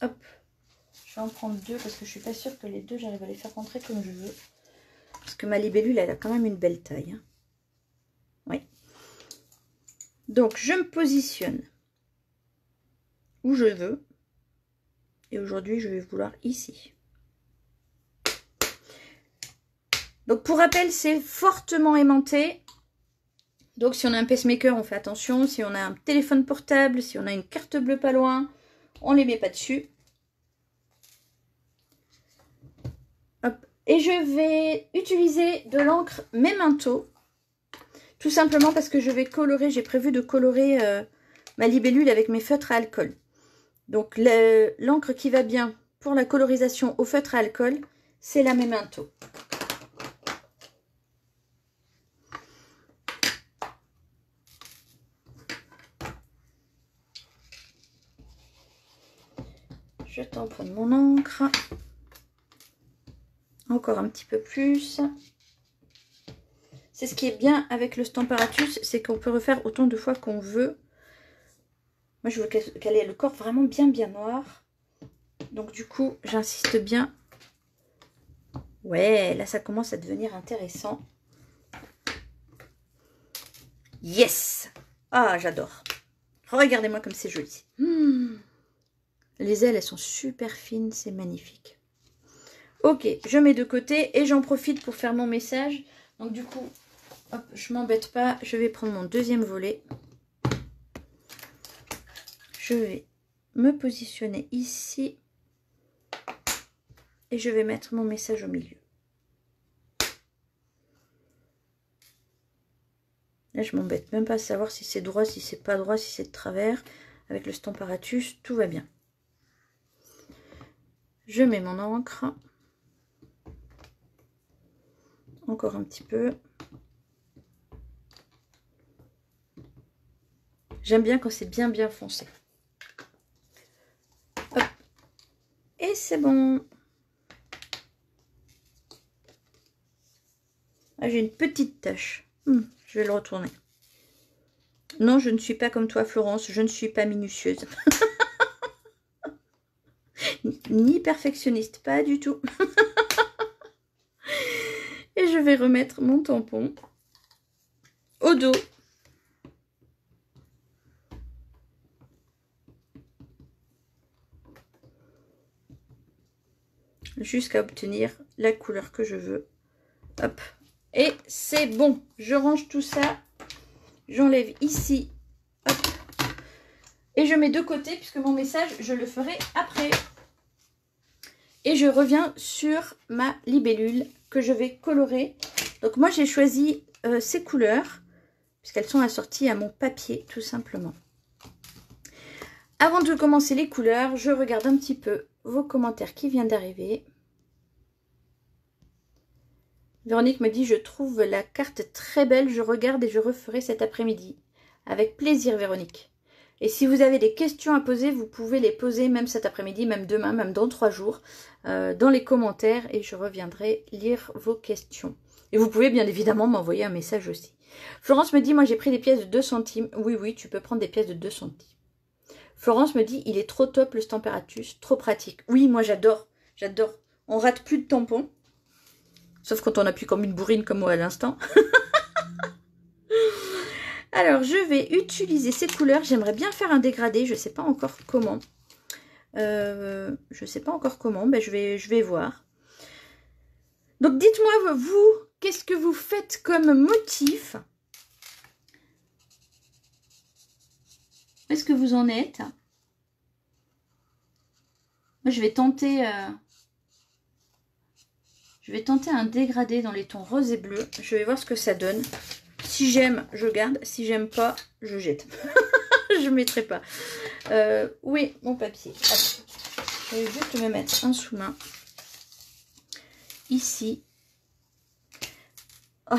Hop en prendre deux parce que je suis pas sûre que les deux, j'arrive à les faire rentrer comme je veux. Parce que ma libellule, elle a quand même une belle taille. Hein. Oui. Donc, je me positionne où je veux. Et aujourd'hui, je vais vouloir ici. Donc, pour rappel, c'est fortement aimanté. Donc si on a un pacemaker, on fait attention. Si on a un téléphone portable, si on a une carte bleue pas loin, on les met pas dessus. Et je vais utiliser de l'encre Memento. Tout simplement parce que je vais colorer, j'ai prévu de colorer euh, ma libellule avec mes feutres à alcool. Donc l'encre qui va bien pour la colorisation au feutre à alcool, c'est la Memento. Je tamponne mon encre. Encore un petit peu plus. C'est ce qui est bien avec le Stamparatus, c'est qu'on peut refaire autant de fois qu'on veut. Moi, je veux qu'elle ait le corps vraiment bien, bien noir. Donc, du coup, j'insiste bien. Ouais, là, ça commence à devenir intéressant. Yes Ah, j'adore. Regardez-moi comme c'est joli. Hmm. Les ailes, elles sont super fines, c'est magnifique. Ok, je mets de côté et j'en profite pour faire mon message. Donc du coup, hop, je m'embête pas. Je vais prendre mon deuxième volet. Je vais me positionner ici. Et je vais mettre mon message au milieu. Là, je m'embête même pas à savoir si c'est droit, si c'est pas droit, si c'est de travers. Avec le Stamparatus, tout va bien. Je mets mon encre. Encore un petit peu. J'aime bien quand c'est bien bien foncé. Et c'est bon. Ah, j'ai une petite tache. Hmm, je vais le retourner. Non, je ne suis pas comme toi, Florence. Je ne suis pas minutieuse. <laughs> Ni perfectionniste, pas du tout. <laughs> Vais remettre mon tampon au dos. Jusqu'à obtenir la couleur que je veux. Hop. Et c'est bon. Je range tout ça. J'enlève ici. Et je mets de côté puisque mon message, je le ferai après. Et je reviens sur ma libellule que je vais colorer. Donc moi j'ai choisi euh, ces couleurs puisqu'elles sont assorties à mon papier tout simplement. Avant de commencer les couleurs, je regarde un petit peu vos commentaires qui viennent d'arriver. Véronique me dit je trouve la carte très belle, je regarde et je referai cet après-midi. Avec plaisir Véronique. Et si vous avez des questions à poser, vous pouvez les poser même cet après-midi, même demain, même dans trois jours, euh, dans les commentaires et je reviendrai lire vos questions. Et vous pouvez bien évidemment m'envoyer un message aussi. Florence me dit, moi j'ai pris des pièces de 2 centimes. Oui, oui, tu peux prendre des pièces de 2 centimes. Florence me dit, il est trop top le Stamparatus, trop pratique. Oui, moi j'adore, j'adore. On rate plus de tampons. Sauf quand on appuie comme une bourrine comme moi à l'instant. <laughs> Alors, je vais utiliser ces couleurs. J'aimerais bien faire un dégradé. Je ne sais pas encore comment. Euh, je ne sais pas encore comment. je, vais, voir. Donc, dites-moi, vous, qu'est-ce que vous faites comme motif? Est-ce que vous en êtes? Moi, je vais tenter... Euh, je vais tenter un dégradé dans les tons rose et bleu. Je vais voir ce que ça donne. Si j'aime, je garde. Si j'aime pas, je jette. <laughs> je mettrai pas. Euh, oui, mon papier. Je vais juste me mettre un sous-main. Ici. Oh,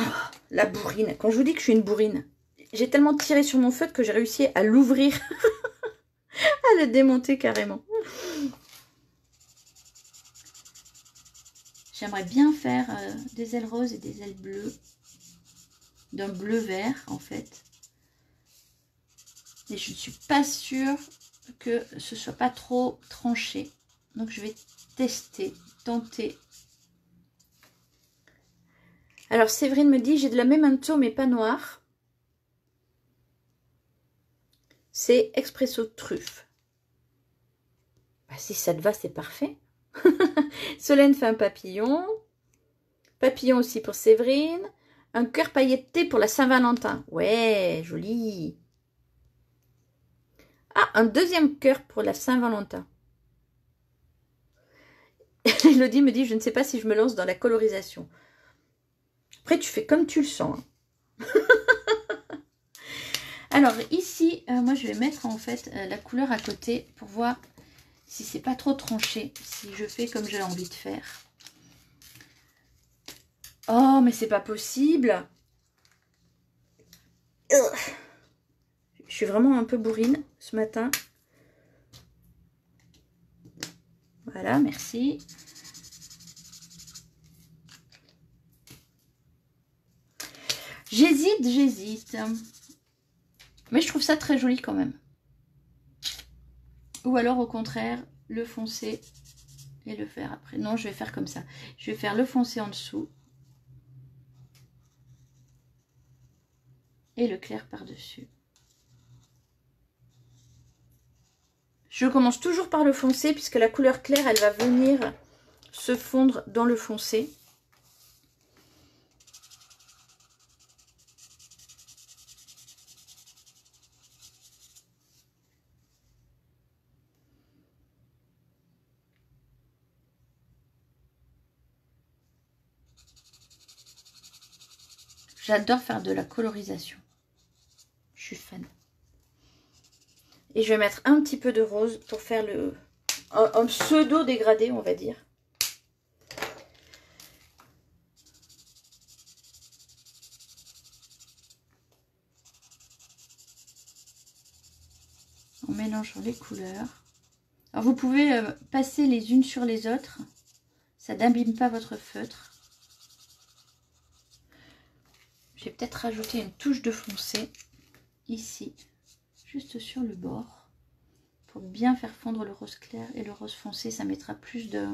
la bourrine. Quand je vous dis que je suis une bourrine, j'ai tellement tiré sur mon feutre que j'ai réussi à l'ouvrir. <laughs> à le démonter carrément. J'aimerais bien faire euh, des ailes roses et des ailes bleues d'un bleu vert en fait. Et je ne suis pas sûre que ce soit pas trop tranché. Donc je vais tester, tenter. Alors Séverine me dit, j'ai de la memento mais pas noir. C'est expresso truffe. Bah, si ça te va, c'est parfait. <laughs> Solène fait un papillon. Papillon aussi pour Séverine. Un cœur pailleté pour la Saint-Valentin. Ouais, joli. Ah, un deuxième cœur pour la Saint-Valentin. <laughs> Elodie me dit, je ne sais pas si je me lance dans la colorisation. Après, tu fais comme tu le sens. Hein. <laughs> Alors ici, euh, moi je vais mettre en fait euh, la couleur à côté pour voir si c'est pas trop tranché, si je fais comme j'ai envie de faire. Oh, mais c'est pas possible Je suis vraiment un peu bourrine ce matin. Voilà, merci. J'hésite, j'hésite. Mais je trouve ça très joli quand même. Ou alors au contraire, le foncer et le faire après. Non, je vais faire comme ça. Je vais faire le foncé en dessous. Le clair par-dessus. Je commence toujours par le foncé puisque la couleur claire, elle va venir se fondre dans le foncé. J'adore faire de la colorisation. Fan. Et je vais mettre un petit peu de rose pour faire le un, pseudo dégradé, on va dire. En mélangeant les couleurs. Vous pouvez euh, passer les unes sur les autres. Ça n'abîme pas votre feutre. Je vais peut-être rajouter une touche de foncé ici, juste sur le bord, pour bien faire fondre le rose clair et le rose foncé. Ça mettra plus de,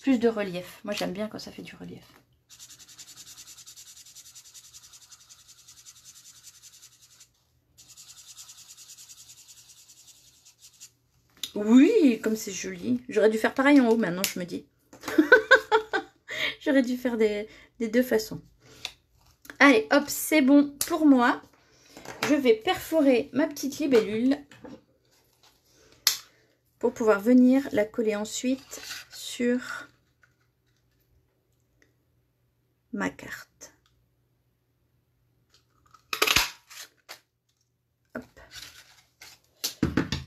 plus de relief. Moi, j'aime bien quand ça fait du relief. Oui, comme c'est joli. J'aurais dû faire pareil en haut maintenant, je me dis. <laughs> J'aurais dû faire des deux façons. Allez, hop, c'est bon pour moi. Je vais perforer ma petite libellule pour pouvoir venir la coller ensuite sur ma carte.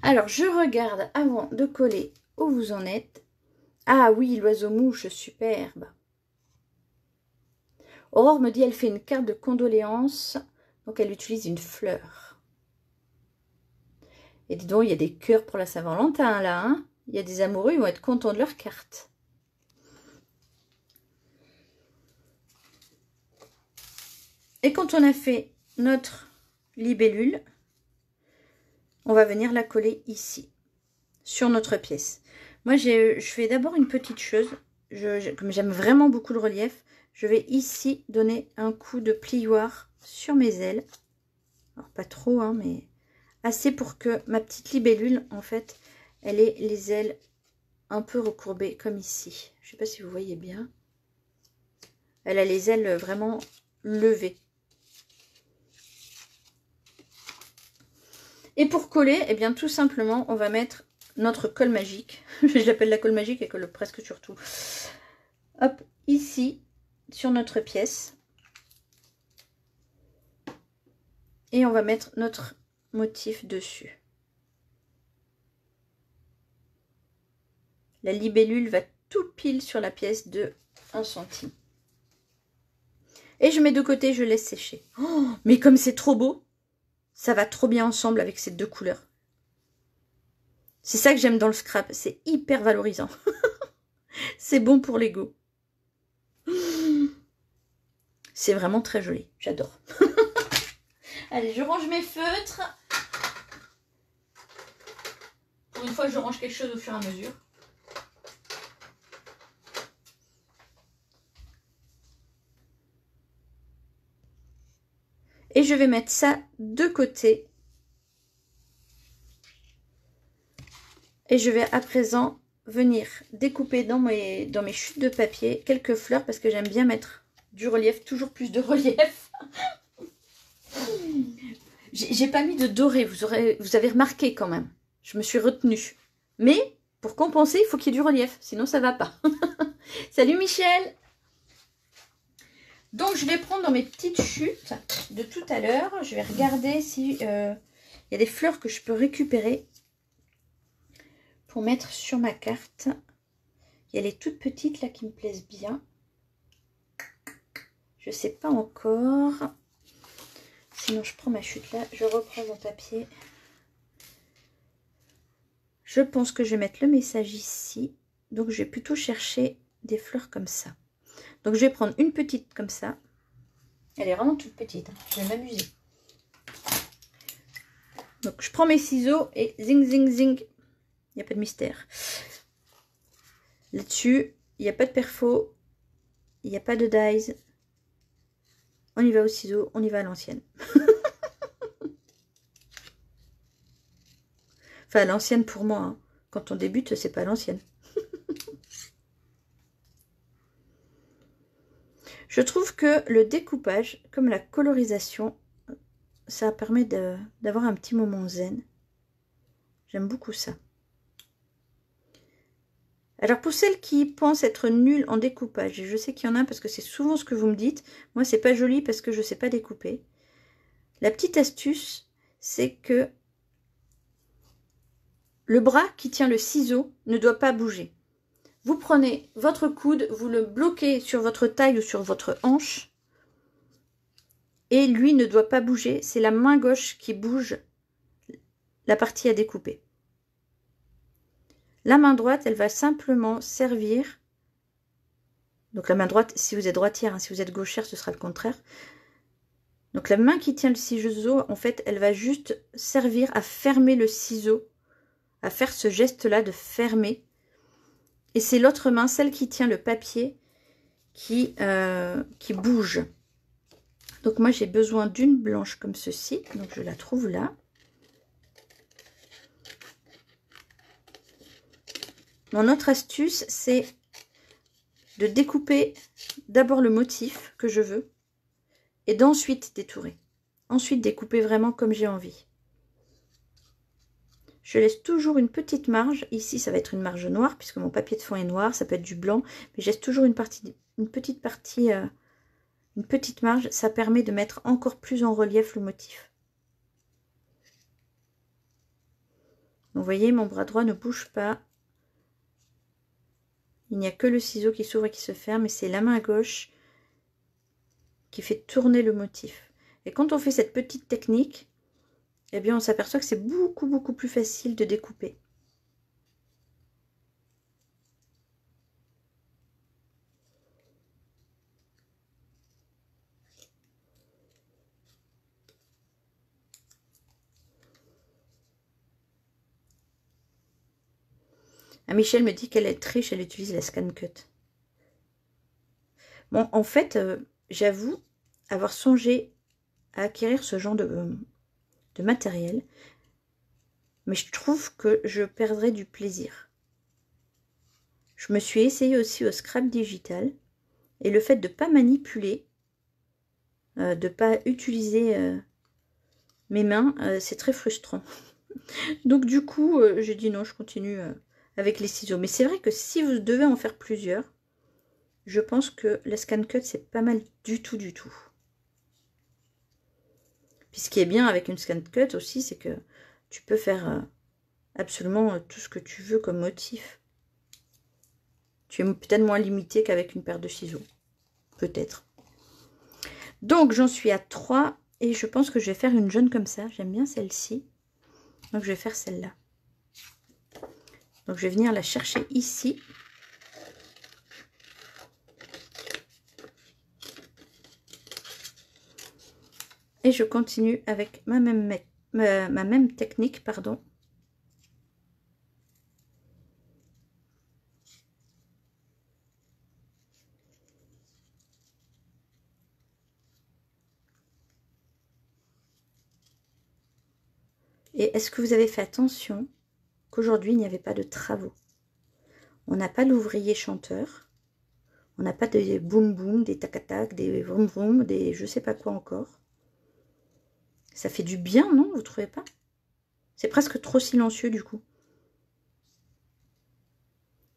Alors, je regarde avant de coller où vous en êtes. Ah oui, l'oiseau mouche, superbe. Aurore me dit elle fait une carte de condoléances, donc elle utilise une fleur. Et dis donc, il y a des cœurs pour la Saint-Valentin là. Hein il y a des amoureux, ils vont être contents de leur carte. Et quand on a fait notre libellule, on va venir la coller ici, sur notre pièce. Moi, je fais d'abord une petite chose. comme j'aime vraiment beaucoup le relief, je vais ici donner un coup de plioir sur mes ailes. Alors pas trop, hein, mais assez pour que ma petite libellule, en fait, elle ait les ailes un peu recourbées, comme ici. Je ne sais pas si vous voyez bien. Elle a les ailes vraiment levées. Et pour coller, eh bien tout simplement, on va mettre notre colle magique. <laughs> Je l'appelle la colle magique, elle colle presque sur tout. Hop, ici, sur notre pièce. Et on va mettre notre motif dessus. La libellule va tout pile sur la pièce de 1 centime. Et je mets de côté, je laisse sécher. Oh, mais comme c'est trop beau, ça va trop bien ensemble avec ces deux couleurs. C'est ça que j'aime dans le scrap, c'est hyper valorisant. <laughs> c'est bon pour l'ego. C'est vraiment très joli. J'adore. <laughs> Allez, je range mes feutres. Pour une fois, je range quelque chose au fur et à mesure. Et je vais mettre ça de côté. Et je vais à présent venir découper dans mes, dans mes chutes de papier quelques fleurs parce que j'aime bien mettre du relief, toujours plus de <laughs> relief. J'ai pas mis de doré, vous, aurez, avez remarqué quand même. Je me suis retenue. Mais pour compenser, il faut qu'il y ait du relief, sinon ça va pas. <laughs> Salut Michel Donc je vais prendre dans mes petites chutes de tout à l'heure, je vais regarder si euh, il y a des fleurs que je peux récupérer pour mettre sur ma carte. Il y a les toutes petites là qui me plaisent bien. Je sais pas encore. Sinon, je prends ma chute là. Je reprends mon papier. Je pense que je vais mettre le message ici. Donc, je vais plutôt chercher des fleurs comme ça. Donc, je vais prendre une petite comme ça. Elle est vraiment toute petite. Hein. Je vais m'amuser. Donc, je prends mes ciseaux et zing, zing, zing. Il n'y a pas de mystère. Là-dessus, il n'y a pas de perfo. Il n'y a pas de dies. On y va au ciseau, on y va à l'ancienne. <laughs> enfin, l'ancienne pour moi. Hein. Quand on débute, c'est pas l'ancienne. <laughs> Je trouve que le découpage, comme la colorisation, ça permet d'avoir un petit moment zen. J'aime beaucoup ça. Alors pour celles qui pensent être nulles en découpage, et je sais qu'il y en a parce que c'est souvent ce que vous me dites, moi c'est pas joli parce que je ne sais pas découper. La petite astuce, c'est que le bras qui tient le ciseau ne doit pas bouger. Vous prenez votre coude, vous le bloquez sur votre taille ou sur votre hanche, et lui ne doit pas bouger, c'est la main gauche qui bouge la partie à découper. La main droite, elle va simplement servir. Donc la main droite, si vous êtes droitière, hein, si vous êtes gauchère, ce sera le contraire. Donc la main qui tient le ciseau, en fait, elle va juste servir à fermer le ciseau, à faire ce geste-là de fermer. Et c'est l'autre main, celle qui tient le papier, qui, euh, qui bouge. Donc moi, j'ai besoin d'une blanche comme ceci. Donc je la trouve là. Mon autre astuce, c'est de découper d'abord le motif que je veux et d'ensuite détourer. Ensuite découper vraiment comme j'ai envie. Je laisse toujours une petite marge. Ici, ça va être une marge noire puisque mon papier de fond est noir. Ça peut être du blanc, mais je laisse toujours une, petite partie, euh, une petite marge. Ça permet de mettre encore plus en relief le motif. vous voyez, mon bras droit ne bouge pas. Il n'y a que le ciseau qui s'ouvre et qui se ferme et c'est la main gauche qui fait tourner le motif. Et quand on fait cette petite technique, eh bien on s'aperçoit que c'est beaucoup beaucoup plus facile de découper. Ah, Michel me dit qu'elle est triche, elle utilise la scan cut. Bon, en fait, euh, j'avoue avoir songé à acquérir ce genre de, euh, de matériel, mais je trouve que je perdrais du plaisir. Je me suis essayé aussi au scrap digital, et le fait de ne pas manipuler, euh, de ne pas utiliser mes mains, c'est très frustrant. <laughs> Donc du coup, j'ai dit non, je continue avec les ciseaux. Mais c'est vrai que si vous devez en faire plusieurs, je pense que la scan cut, c'est pas mal du tout, du tout. Puis ce qui est bien avec une scan cut aussi, c'est que tu peux faire euh, absolument euh, tout ce que tu veux comme motif. Tu es peut-être moins limité qu'avec une paire de ciseaux. Peut-être. Donc, j'en suis à 3 et je pense que je vais faire une jaune comme ça. J'aime bien celle-ci. Donc, je vais faire celle-là. Donc je vais venir la chercher ici. Et je continue avec ma même, ma, même technique, pardon. Et est-ce que vous avez fait attention? Qu'aujourd'hui, il n'y avait pas de travaux. On n'a pas l'ouvrier chanteur, On n'a pas des boum boum, des tac tac, des vroom vroom, des je sais pas quoi encore. Ça fait du bien, non Vous trouvez pas? C'est presque trop silencieux du coup.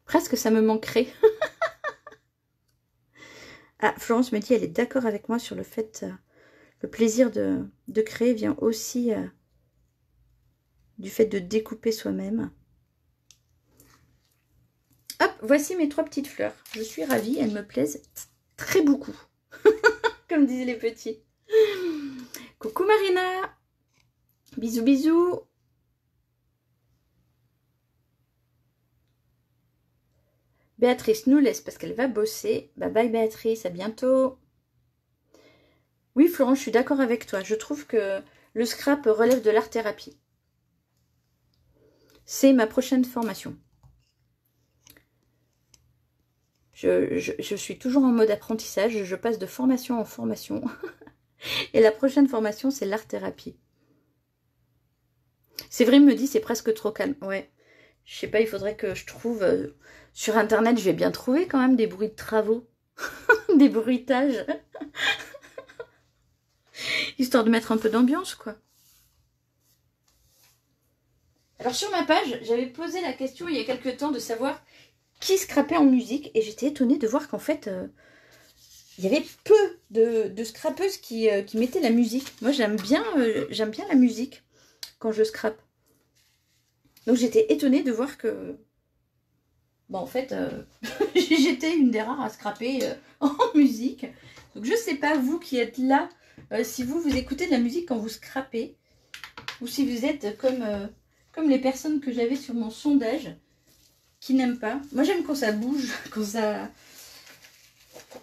Presque ça me manquerait. <laughs> ah, Florence me dit, elle est d'accord avec moi sur le fait, euh, le plaisir de, créer vient aussi euh, du fait de découper soi-même. Hop, voici mes trois petites fleurs. Je suis ravie, elles me plaisent très beaucoup. <laughs> Comme disaient les petits. Coucou Marina Bisous bisous Béatrice nous laisse parce qu'elle va bosser. Bye bye Béatrice, à bientôt. Oui Florence, je suis d'accord avec toi. Je trouve que le scrap relève de l'art-thérapie. C'est ma prochaine formation. Je, suis toujours en mode apprentissage. Je passe de formation en formation. <laughs> Et la prochaine formation, c'est l'art-thérapie. Il me dit, c'est presque trop calme. Ouais. Je sais pas, il faudrait que je trouve... Euh, sur Internet, je vais bien trouver quand même des bruits de travaux. <laughs> des bruitages. <laughs> Histoire de mettre un peu d'ambiance, quoi. Alors sur ma page, j'avais posé la question il y a quelques temps de savoir qui scrapait en musique. Et j'étais étonnée de voir qu'en fait, euh, il y avait peu de, scrapeuses qui, euh, qui, mettaient la musique. Moi, j'aime bien, j'aime bien la musique quand je scrape. Donc j'étais étonnée de voir que Bon, en fait, euh, <laughs> j'étais une des rares à scraper euh, <laughs> en musique. Donc, je sais pas, vous qui êtes là, euh, si vous, vous écoutez de la musique quand vous scrapez, ou si vous êtes comme, comme les personnes que j'avais sur mon sondage, qui n'aiment pas. Moi, j'aime quand ça bouge, <laughs> quand ça...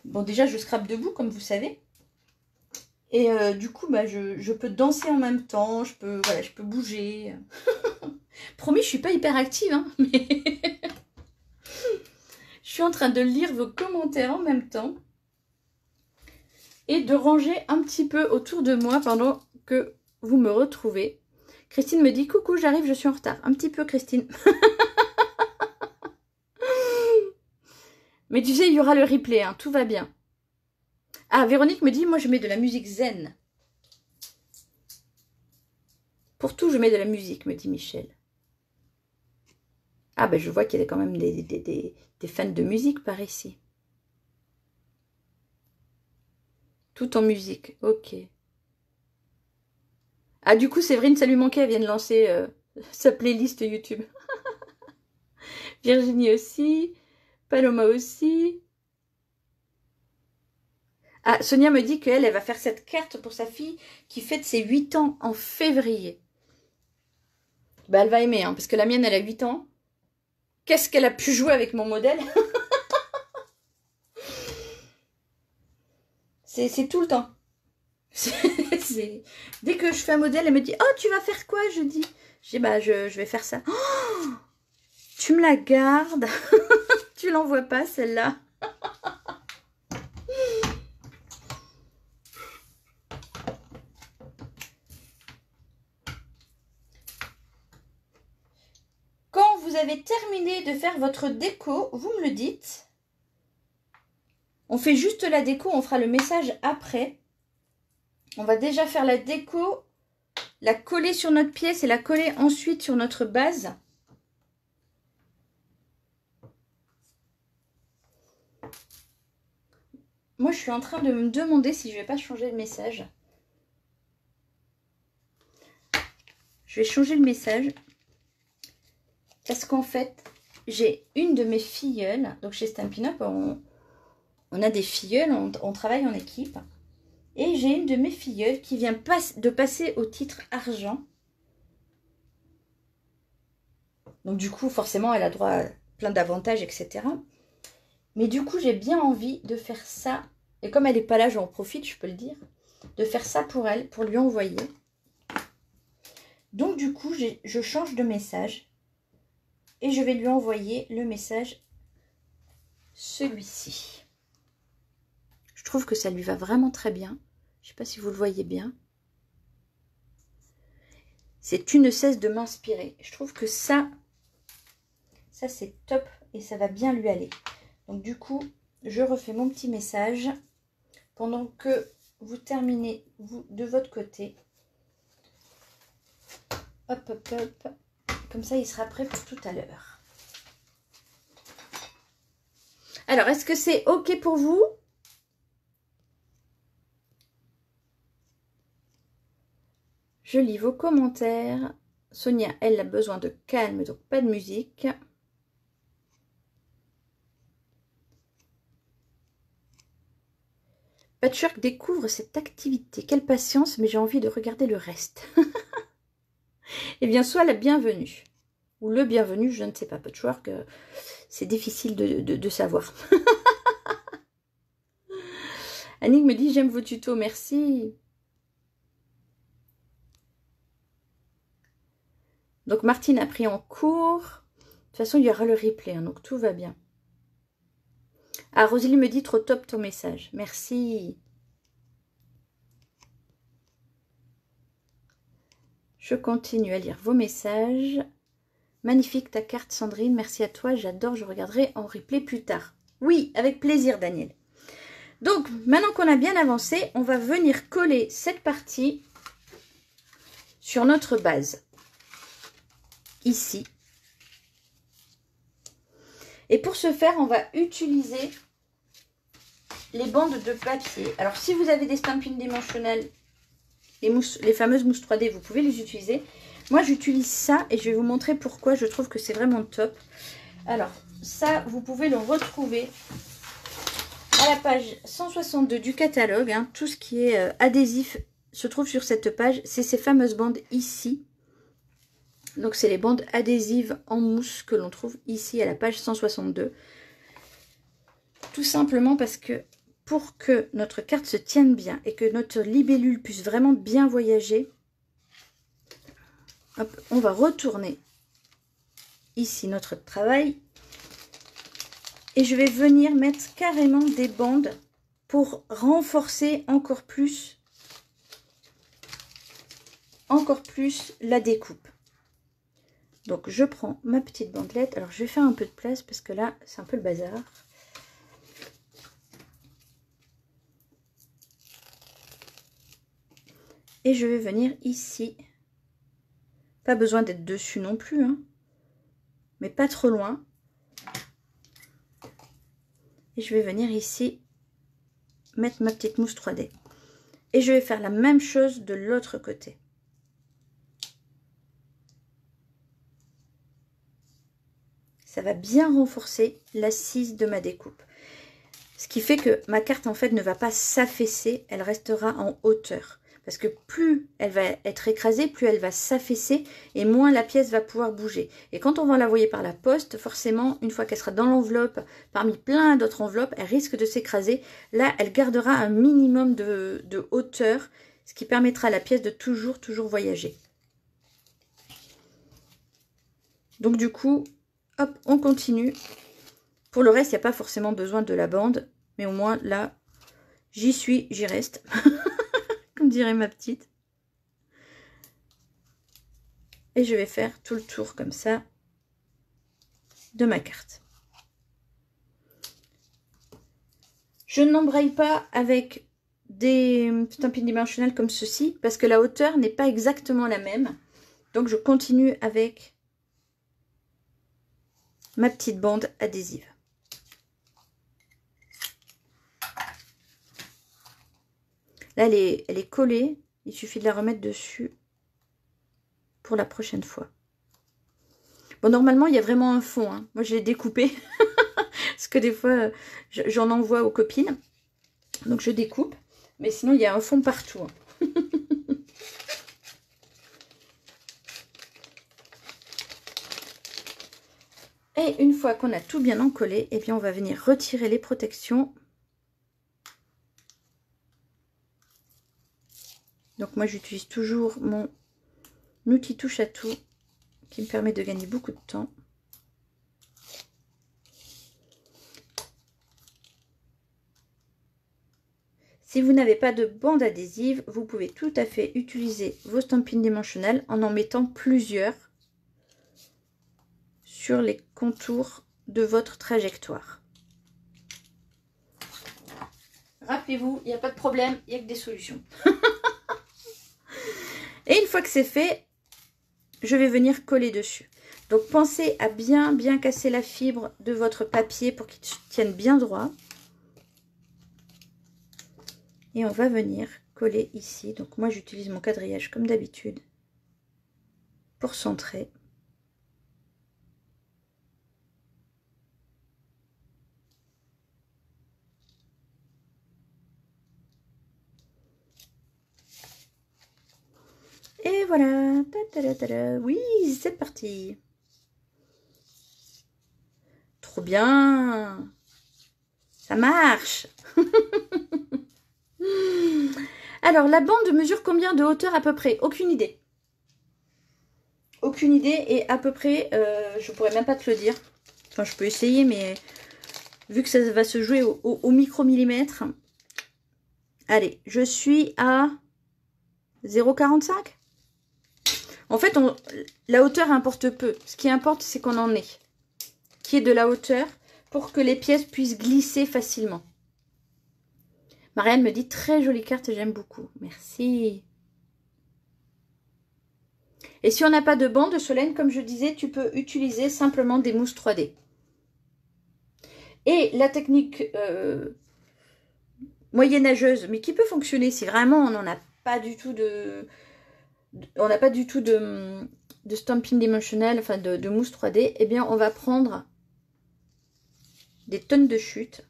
Bon, déjà, je scrape debout, comme vous savez. Et du coup, bah, je, peux danser en même temps, je peux, bouger. <laughs> Promis, je suis pas hyper active, hein, mais... <laughs> Je suis en train de lire vos commentaires en même temps et de ranger un petit peu autour de moi pendant que vous me retrouvez. Christine me dit coucou, j'arrive, je suis en retard. Un petit peu, Christine. <laughs> Mais tu sais, il y aura le replay, hein, tout va bien. Ah, Véronique me dit, moi je mets de la musique zen. Pour tout, je mets de la musique, me dit Michel. Ah ben je vois qu'il y a quand même des, des, fans de musique par ici. Tout en musique, ok. Ah du coup Séverine, ça lui manquait, elle vient de lancer euh, <laughs> sa playlist YouTube. <laughs> Virginie aussi, Paloma aussi. Ah, Sonia me dit qu'elle, elle va faire cette carte pour sa fille qui fête ses 8 ans en février. Bah, elle va aimer, hein, parce que la mienne, elle a 8 ans. Qu'est-ce qu'elle a pu jouer avec mon modèle? <laughs> C'est tout le temps. <laughs> Dès que je fais un modèle, elle me dit « Oh, tu vas faire quoi ?» Je dis « Je dis, bah, je, vais faire ça. <gasps> Tu me la gardes <laughs> Tu l'envoies pas, celle-là <laughs> avez terminé de faire votre déco, vous me le dites. On fait juste la déco, on fera le message après. On va déjà faire la déco, la coller sur notre pièce et la coller ensuite sur notre base. Moi, je suis en train de me demander si je vais pas changer le message. Je vais changer le message. Parce qu'en fait, j'ai une de mes filleules, donc chez Stampin' Up, on, a des filleules, on, travaille en équipe. Et j'ai une de mes filleules qui vient de passer au titre argent. Donc du coup, forcément, elle a droit à plein d'avantages, etc. Mais du coup, j'ai bien envie de faire ça. Et comme elle n'est pas là, j'en profite, je peux le dire. De faire ça pour elle, pour lui envoyer. Donc du coup, je change de message et je vais lui envoyer le message celui-ci. Je trouve que ça lui va vraiment très bien. Je ne sais pas si vous le voyez bien. C'est tu ne cesses de m'inspirer. Je trouve que ça, ça c'est top et ça va bien lui aller. Donc du coup, je refais mon petit message pendant que vous terminez, vous, de votre côté. Hop, hop, hop. Comme ça, il sera prêt pour tout à l'heure. Alors, est-ce que c'est OK pour vous? Je lis vos commentaires. Sonia, elle a besoin de calme, donc pas de musique. Patchwork découvre cette activité. Quelle patience, mais j'ai envie de regarder le reste. <laughs> eh bien, soit la bienvenue. Ou le bienvenu, je ne sais pas. Patchwork, euh, c'est difficile de, de savoir. <laughs> Annick me dit, j'aime vos tutos, merci. Donc Martine a pris en cours. De toute façon, il y aura le replay, hein, donc tout va bien. Ah, Rosalie me dit trop top ton message. Merci. Je continue à lire vos messages. Magnifique ta carte Sandrine, merci à toi, j'adore, je regarderai en replay plus tard. Oui, avec plaisir Daniel. Donc, maintenant qu'on a bien avancé, on va venir coller cette partie sur notre base ici. Et pour ce faire, on va utiliser les bandes de papier. Alors, si vous avez des stampines dimensionnelles, les, les fameuses mousses 3D, vous pouvez les utiliser. Moi, j'utilise ça et je vais vous montrer pourquoi je trouve que c'est vraiment top. Alors, ça, vous pouvez le retrouver à la page 162 du catalogue. Hein. Tout ce qui est euh, adhésif se trouve sur cette page. C'est ces fameuses bandes ici. Donc, c'est les bandes adhésives en mousse que l'on trouve ici à la page 162. Tout simplement parce que pour que notre carte se tienne bien et que notre libellule puisse vraiment bien voyager, on va retourner ici notre travail et je vais venir mettre carrément des bandes pour renforcer encore plus encore plus la découpe. Donc je prends ma petite bandelette. Alors je vais faire un peu de place parce que là c'est un peu le bazar. Et je vais venir ici. Pas besoin d'être dessus non plus. Hein, mais pas trop loin. Et je vais venir ici mettre ma petite mousse 3D. Et je vais faire la même chose de l'autre côté. Ça va bien renforcer l'assise de ma découpe. Ce qui fait que ma carte en fait ne va pas s'affaisser, elle restera en hauteur. Parce que plus elle va être écrasée, plus elle va s'affaisser et moins la pièce va pouvoir bouger. Et quand on va l'envoyer par la poste, forcément, une fois qu'elle sera dans l'enveloppe, parmi plein d'autres enveloppes, elle risque de s'écraser. Là, elle gardera un minimum de, de hauteur, ce qui permettra à la pièce de toujours, toujours voyager. Donc du coup, On continue. Pour le reste, il n'y a pas forcément besoin de la bande. Mais au moins, là, j'y suis, j'y reste. <laughs> Comme dirait ma petite. Et je vais faire tout le tour comme ça de ma carte. Je n'embraye pas avec des stampines dimensionnelles comme ceci parce que la hauteur n'est pas exactement la même. Donc je continue avec ma petite bande adhésive. Là, elle est, collée. Il suffit de la remettre dessus pour la prochaine fois. Bon, normalement, il y a vraiment un fond. Hein. Moi, je l'ai découpé. <laughs> Parce que des fois, j'en envoie aux copines. Donc, je découpe. Mais sinon, il y a un fond partout. Hein. Et une fois qu'on a tout bien encollé, eh bien on va venir retirer les protections. Donc moi j'utilise toujours mon outil touche à tout qui me permet de gagner beaucoup de temps. Si vous n'avez pas de bande adhésive, vous pouvez tout à fait utiliser vos stampines dimensionnelles en en mettant plusieurs sur les contours de votre trajectoire. appelez-vous, il n'y a pas de problème, il n'y a que des solutions. <laughs> Et une fois que c'est fait, je vais venir coller dessus. Donc pensez à bien bien casser la fibre de votre papier pour qu'il tienne bien droit. Et on va venir coller ici. Donc moi j'utilise mon quadrillage comme d'habitude pour centrer. Et voilà. Oui, c'est parti. Trop bien. Ça marche. <laughs> Alors, la bande mesure combien de hauteur à peu près? Aucune idée. Aucune idée et à peu près, euh, je pourrais même pas te le dire. Enfin, je peux essayer, mais vu que ça va se jouer au, au micromillimètre. Allez, je suis à 0,45 en fait, la hauteur importe peu. Ce qui importe, c'est qu'on en ait. Qui est de la hauteur pour que les pièces puissent glisser facilement. Marianne me dit très jolie carte, j'aime beaucoup. Merci. Et si on n'a pas de bande, Solène, comme je disais, tu peux utiliser simplement des mousses 3D. Et la technique euh, moyenâgeuse, mais qui peut fonctionner si vraiment on n'en a pas du tout de, on n'a pas du tout de, stamping dimensionnel, enfin de, mousse 3D, eh bien on va prendre des tonnes de chutes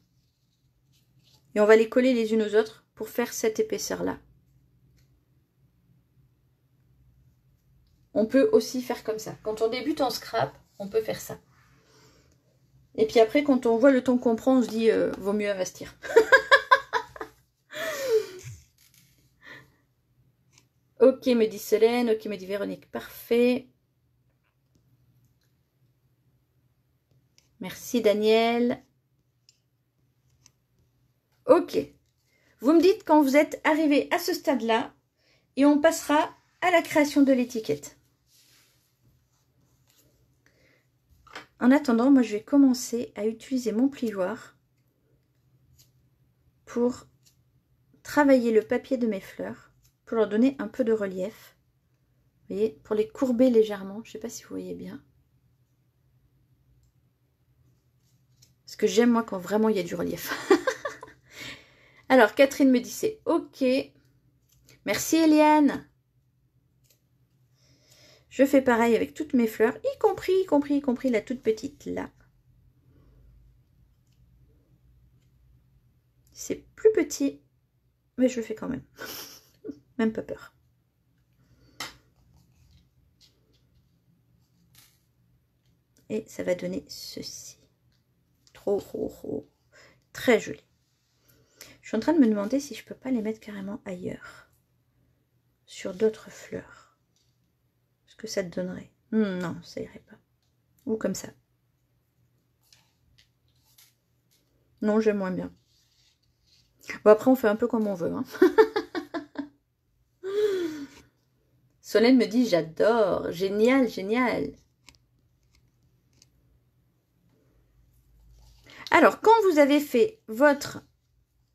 et on va les coller les unes aux autres pour faire cette épaisseur là. On peut aussi faire comme ça. Quand on débute en scrap, on peut faire ça. Et puis après, quand on voit le temps qu'on prend, on se dit, euh, vaut mieux investir. <laughs> Ok, me dit Solène. Ok, me dit Véronique. Parfait. Merci Daniel. Ok. Vous me dites quand vous êtes arrivé à ce stade-là et on passera à la création de l'étiquette. En attendant, moi je vais commencer à utiliser mon plioir pour travailler le papier de mes fleurs pour leur donner un peu de relief. Vous voyez, pour les courber légèrement. Je ne sais pas si vous voyez bien. Parce que j'aime moi quand vraiment il y a du relief. <laughs> Alors, Catherine me dit c'est ok. Merci Eliane. Je fais pareil avec toutes mes fleurs, y compris, y compris, y compris la toute petite là. C'est plus petit, mais je le fais quand même. <laughs> Même pas peur. Et ça va donner ceci. Trop, trop, trop. Très joli. Je suis en train de me demander si je peux pas les mettre carrément ailleurs. Sur d'autres fleurs. Ce que ça te donnerait? Hmm, non, ça irait pas. Ou comme ça. Non, j'aime moins bien. Bon, après, on fait un peu comme on veut. Hein. <laughs> Solène me dit j'adore, génial, génial. Alors, quand vous avez fait votre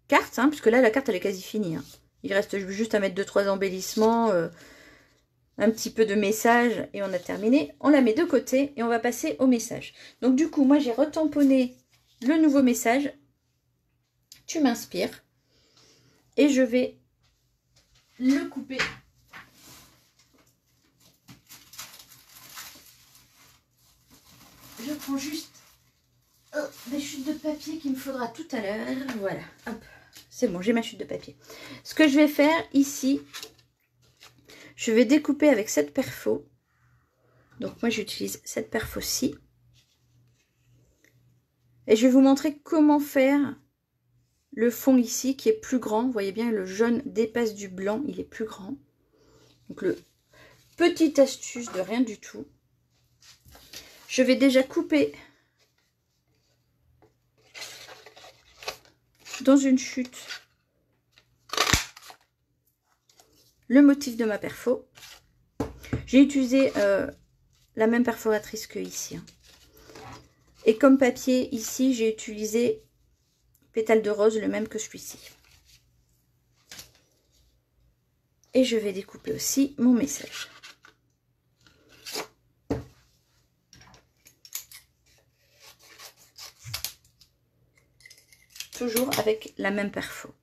carte, hein, puisque là la carte elle est quasi finie, hein. il reste juste à mettre deux trois embellissements, euh, un petit peu de message et on a terminé. On la met de côté et on va passer au message. Donc du coup, moi j'ai retamponné le nouveau message. Tu m'inspires et je vais le couper je prends juste oh, des chutes de papier qu'il me faudra tout à l'heure. Voilà, hop, c'est bon, j'ai ma chute de papier. Ce que je vais faire ici, je vais découper avec cette perfo. Donc moi j'utilise cette perfo-ci. Et je vais vous montrer comment faire le fond ici qui est plus grand. Vous voyez bien, le jaune dépasse du blanc, il est plus grand. Donc le petite astuce de rien du tout. Je vais déjà couper dans une chute le motif de ma perfo. J'ai utilisé euh, la même perforatrice que ici. Hein. Et comme papier, ici, j'ai utilisé pétale de rose, le même que celui-ci. Et je vais découper aussi mon message. Toujours avec la même perfo.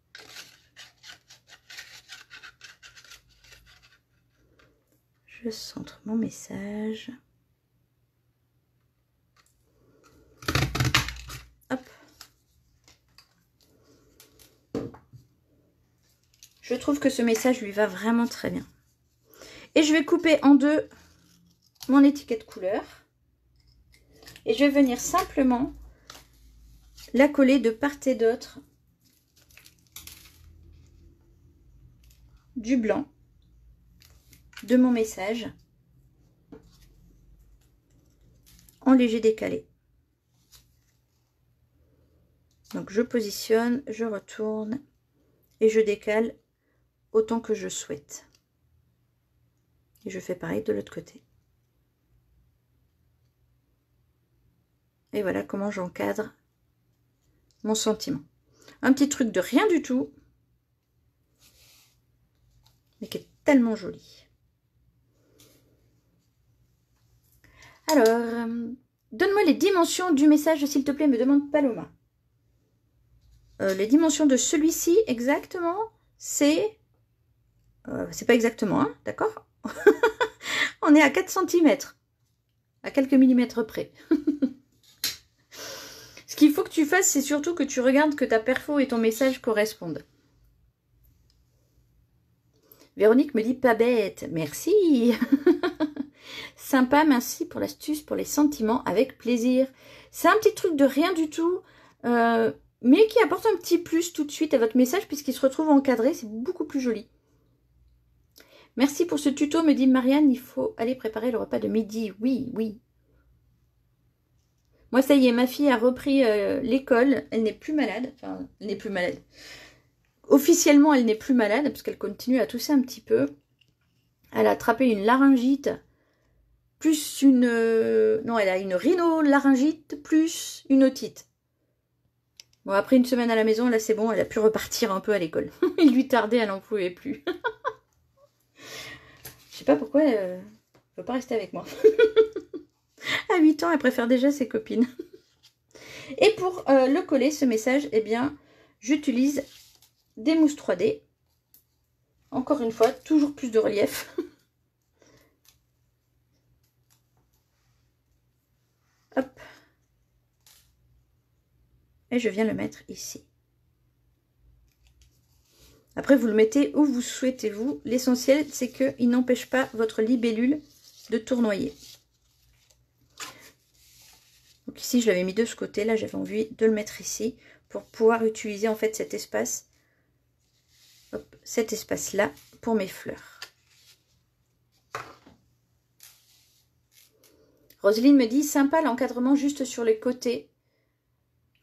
Je centre mon message. Je trouve que ce message lui va vraiment très bien. Et je vais couper en deux mon étiquette couleur. Et je vais venir simplement la coller de part et d'autre du blanc de mon message en léger décalé. Donc je positionne, je retourne et je décale autant que je souhaite. Et je fais pareil de l'autre côté. Et voilà comment j'encadre mon sentiment. Un petit truc de rien du tout, mais qui est tellement joli. Alors, euh, donne-moi les dimensions du message, s'il te plaît, me demande Paloma. Euh, les dimensions de celui-ci, exactement, c'est... Euh, c'est pas exactement, hein, d'accord? <laughs> On est à 4 cm, à quelques millimètres près. <laughs> Ce qu'il faut que tu fasses, c'est surtout que tu regardes que ta perfo et ton message correspondent. Véronique me dit pas bête, merci. <laughs> Sympa, merci pour l'astuce, pour les sentiments, avec plaisir. C'est un petit truc de rien du tout, euh, mais qui apporte un petit plus tout de suite à votre message puisqu'il se retrouve encadré, c'est beaucoup plus joli. Merci pour ce tuto, me dit Marianne, il faut aller préparer le repas de midi. Oui, oui. Moi, ça y est, ma fille a repris euh, l'école, elle n'est plus malade, enfin, elle n'est plus malade. Officiellement, elle n'est plus malade parce qu'elle continue à tousser un petit peu. Elle a attrapé une laryngite plus une... Euh, non, elle a une rhinolaryngite plus une otite. Bon, après une semaine à la maison, là c'est bon, elle a pu repartir un peu à l'école. <laughs> Il lui tardait, elle n'en pouvait plus. <laughs> Je sais pas pourquoi elle euh, ne veut pas rester avec moi. <laughs> <laughs> à 8 ans, elle préfère déjà ses copines. <laughs> Et pour euh, le coller, ce message, eh bien, j'utilise des mousses 3D. Encore une fois, toujours plus de relief. <laughs> Hop. Et je viens le mettre ici. Après, vous le mettez où vous souhaitez-vous. L'essentiel, c'est qu'il n'empêche pas votre libellule de tournoyer. Ici, je l'avais mis de ce côté. Là, j'avais envie de le mettre ici pour pouvoir utiliser en fait cet espace, cet espace-là pour mes fleurs. Roselyne me dit, sympa l'encadrement juste sur les côtés.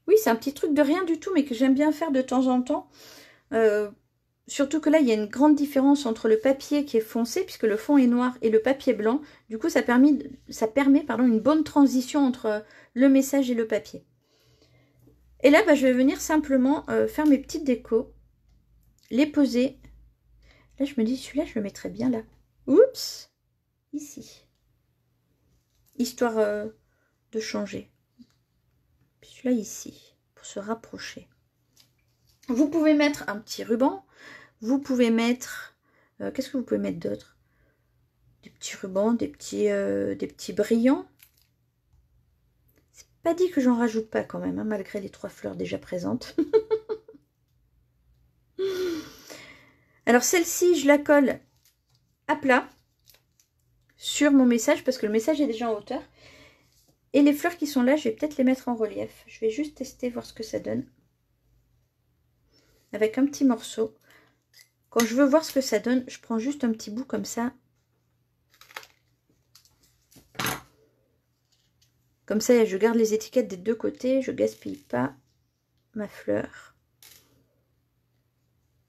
Oui, c'est un petit truc de rien du tout, mais que j'aime bien faire de temps en temps. Euh, surtout que là, il y a une grande différence entre le papier qui est foncé, puisque le fond est noir, et le papier blanc. Du coup, ça, permet, une bonne transition entre le message et le papier. Et là, bah, je vais venir simplement euh, faire mes petites décos, les poser. Là, je me dis, celui-là, je le mettrai bien là. Oups Ici histoire euh, de changer. Celui-là ici, pour se rapprocher. Vous pouvez mettre un petit ruban. Vous pouvez mettre... Euh, qu'est-ce que vous pouvez mettre d'autre? Des petits rubans, des petits, euh, des petits brillants. C'est pas dit que j'en rajoute pas quand même, hein, malgré les trois fleurs déjà présentes. <laughs> Alors celle-ci, je la colle à plat sur mon message parce que le message est déjà en hauteur. Et les fleurs qui sont là, je vais peut-être les mettre en relief. Je vais juste tester, voir ce que ça donne. Avec un petit morceau. Quand je veux voir ce que ça donne, je prends juste un petit bout comme ça. Comme ça, je garde les étiquettes des deux côtés. Je gaspille pas ma fleur.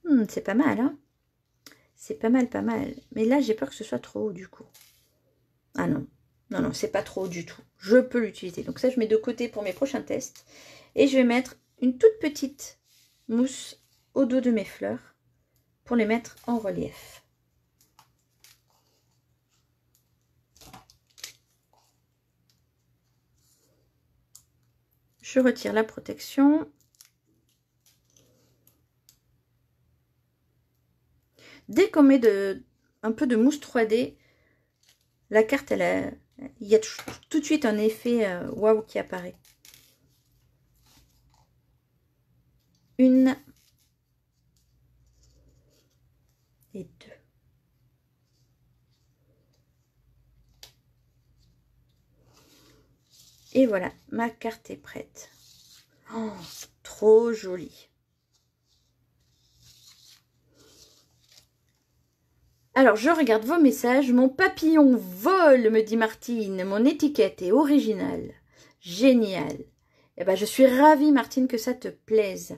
Hmm, c'est pas mal, hein C'est pas mal, pas mal. Mais là, j'ai peur que ce soit trop haut, du coup. Ah non, non, non, c'est pas trop du tout. Je peux l'utiliser. Donc ça, je mets de côté pour mes prochains tests. Et je vais mettre une toute petite mousse au dos de mes fleurs pour les mettre en relief. Je retire la protection. Dès qu'on met de, un peu de mousse 3D, la carte, elle a, il y a tout de suite un effet euh, waouh wow qui apparaît. Une, Et voilà, ma carte est prête. Oh, trop jolie. Alors, je regarde vos messages. Mon papillon vole, me dit Martine. Mon étiquette est originale. Génial. Eh ben, je suis ravie, Martine, que ça te plaise.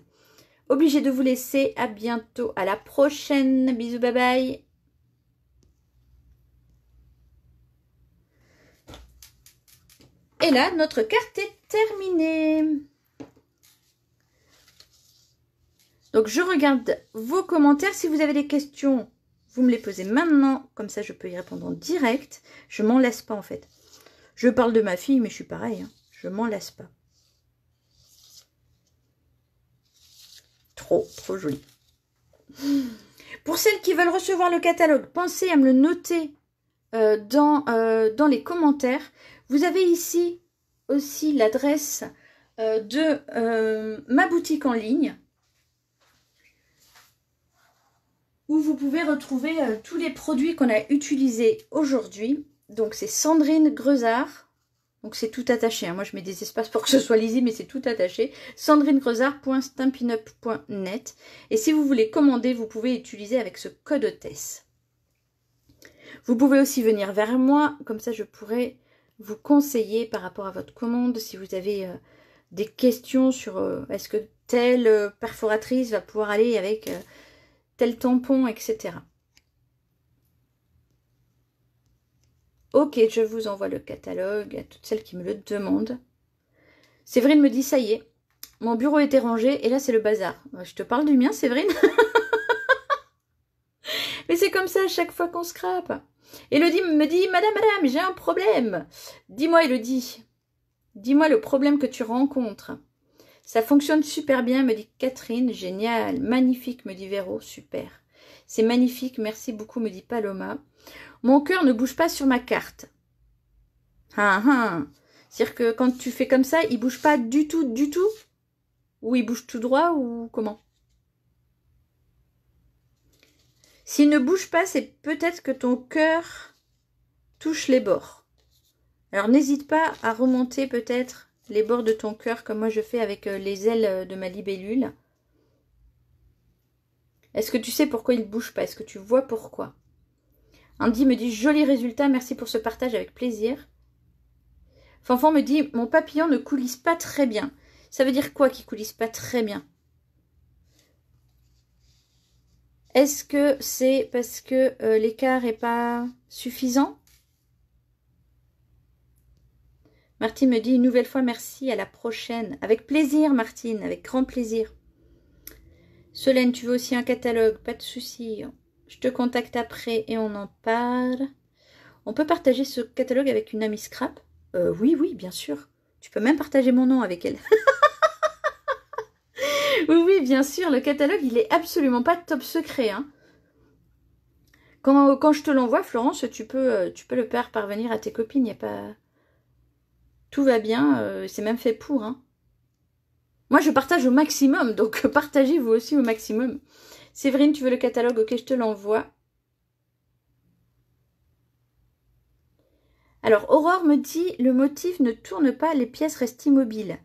Obligée de vous laisser. À bientôt. À la prochaine. Bisous, bye bye. Et là, notre carte est terminée. Donc, je regarde vos commentaires. Si vous avez des questions, vous me les posez maintenant, comme ça je peux y répondre en direct. Je m'en laisse pas en fait. Je parle de ma fille, mais je suis pareil. Hein. Je m'en laisse pas. Trop, trop joli. Pour celles qui veulent recevoir le catalogue, pensez à me le noter euh, dans, euh, dans les commentaires. Vous avez ici aussi l'adresse euh, de ma boutique en ligne. où vous pouvez retrouver euh, tous les produits qu'on a utilisés aujourd'hui. Donc c'est Sandrine Grezard. Donc c'est tout attaché. Hein. Moi je mets des espaces pour que ce soit lisible, mais c'est tout attaché. sandrinegrezard.stampinup.net. Et si vous voulez commander, vous pouvez utiliser avec ce code TESS. Vous pouvez aussi venir vers moi, comme ça je pourrais vous conseiller par rapport à votre commande si vous avez euh, des questions sur euh, est-ce que telle perforatrice va pouvoir aller avec tel tampon, etc. Ok, je vous envoie le catalogue à toutes celles qui me le demandent. Séverine me dit, ça y est, mon bureau était rangé et là c'est le bazar. Je te parle du mien, Séverine? <laughs> Mais c'est comme ça à chaque fois qu'on scrape. Elodie me dit, Madame, Madame, j'ai un problème. Dis-moi, Elodie, dis-moi le problème que tu rencontres. Ça fonctionne super bien, me dit Catherine. Génial. Magnifique, me dit Véro. Super. C'est magnifique. Merci beaucoup, me dit Paloma. Mon cœur ne bouge pas sur ma carte. Ah ah. C'est-à-dire que quand tu fais comme ça, il bouge pas du tout, du tout? Ou il bouge tout droit ou comment? S'il ne bouge pas, c'est peut-être que ton cœur touche les bords. Alors n'hésite pas à remonter peut-être les bords de ton cœur comme moi je fais avec euh, les ailes euh, de ma libellule. Est-ce que tu sais pourquoi il ne bouge pas? Est-ce que tu vois pourquoi? Andy me dit joli résultat, merci pour ce partage avec plaisir. Fanfan me dit mon papillon ne coulisse pas très bien. Ça veut dire quoi qui coulisse pas très bien? Est-ce que c'est parce que euh, l'écart est pas suffisant? Martine me dit une nouvelle fois merci, à la prochaine. Avec plaisir, Martine, avec grand plaisir. Solène, tu veux aussi un catalogue? Pas de souci. Je te contacte après et on en parle. On peut partager ce catalogue avec une amie scrap? Euh, Oui, oui, bien sûr. Tu peux même partager mon nom avec elle. <laughs> oui, oui, bien sûr. Le catalogue, il est absolument pas top secret. Hein. Quand, je te l'envoie, Florence, tu peux, euh, tu peux le faire parvenir à tes copines. Il a pas... Tout va bien, euh, c'est même fait pour. Hein. Moi, je partage au maximum, <laughs> donc partagez vous aussi au maximum. Séverine, tu veux le catalogue Ok, je te l'envoie. Alors, Aurore me dit, le motif ne tourne pas, les pièces restent immobiles.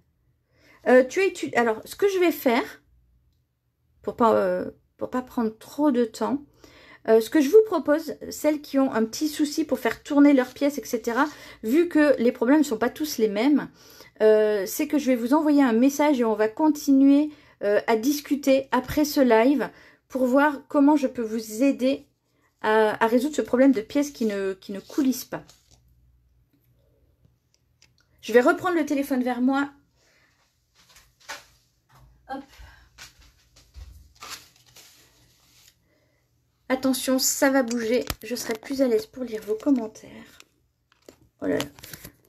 Euh, tu Alors, ce que je vais faire, pour pas, euh, pas prendre trop de temps, euh, ce que je vous propose, celles qui ont un petit souci pour faire tourner leurs pièces, etc., vu que les problèmes ne sont pas tous les mêmes, c'est que je vais vous envoyer un message et on va continuer à discuter après ce live pour voir comment je peux vous aider à, résoudre ce problème de pièces qui ne coulissent pas. Je vais reprendre le téléphone vers moi. Attention, ça va bouger. Je serai plus à l'aise pour lire vos commentaires. Oh là là.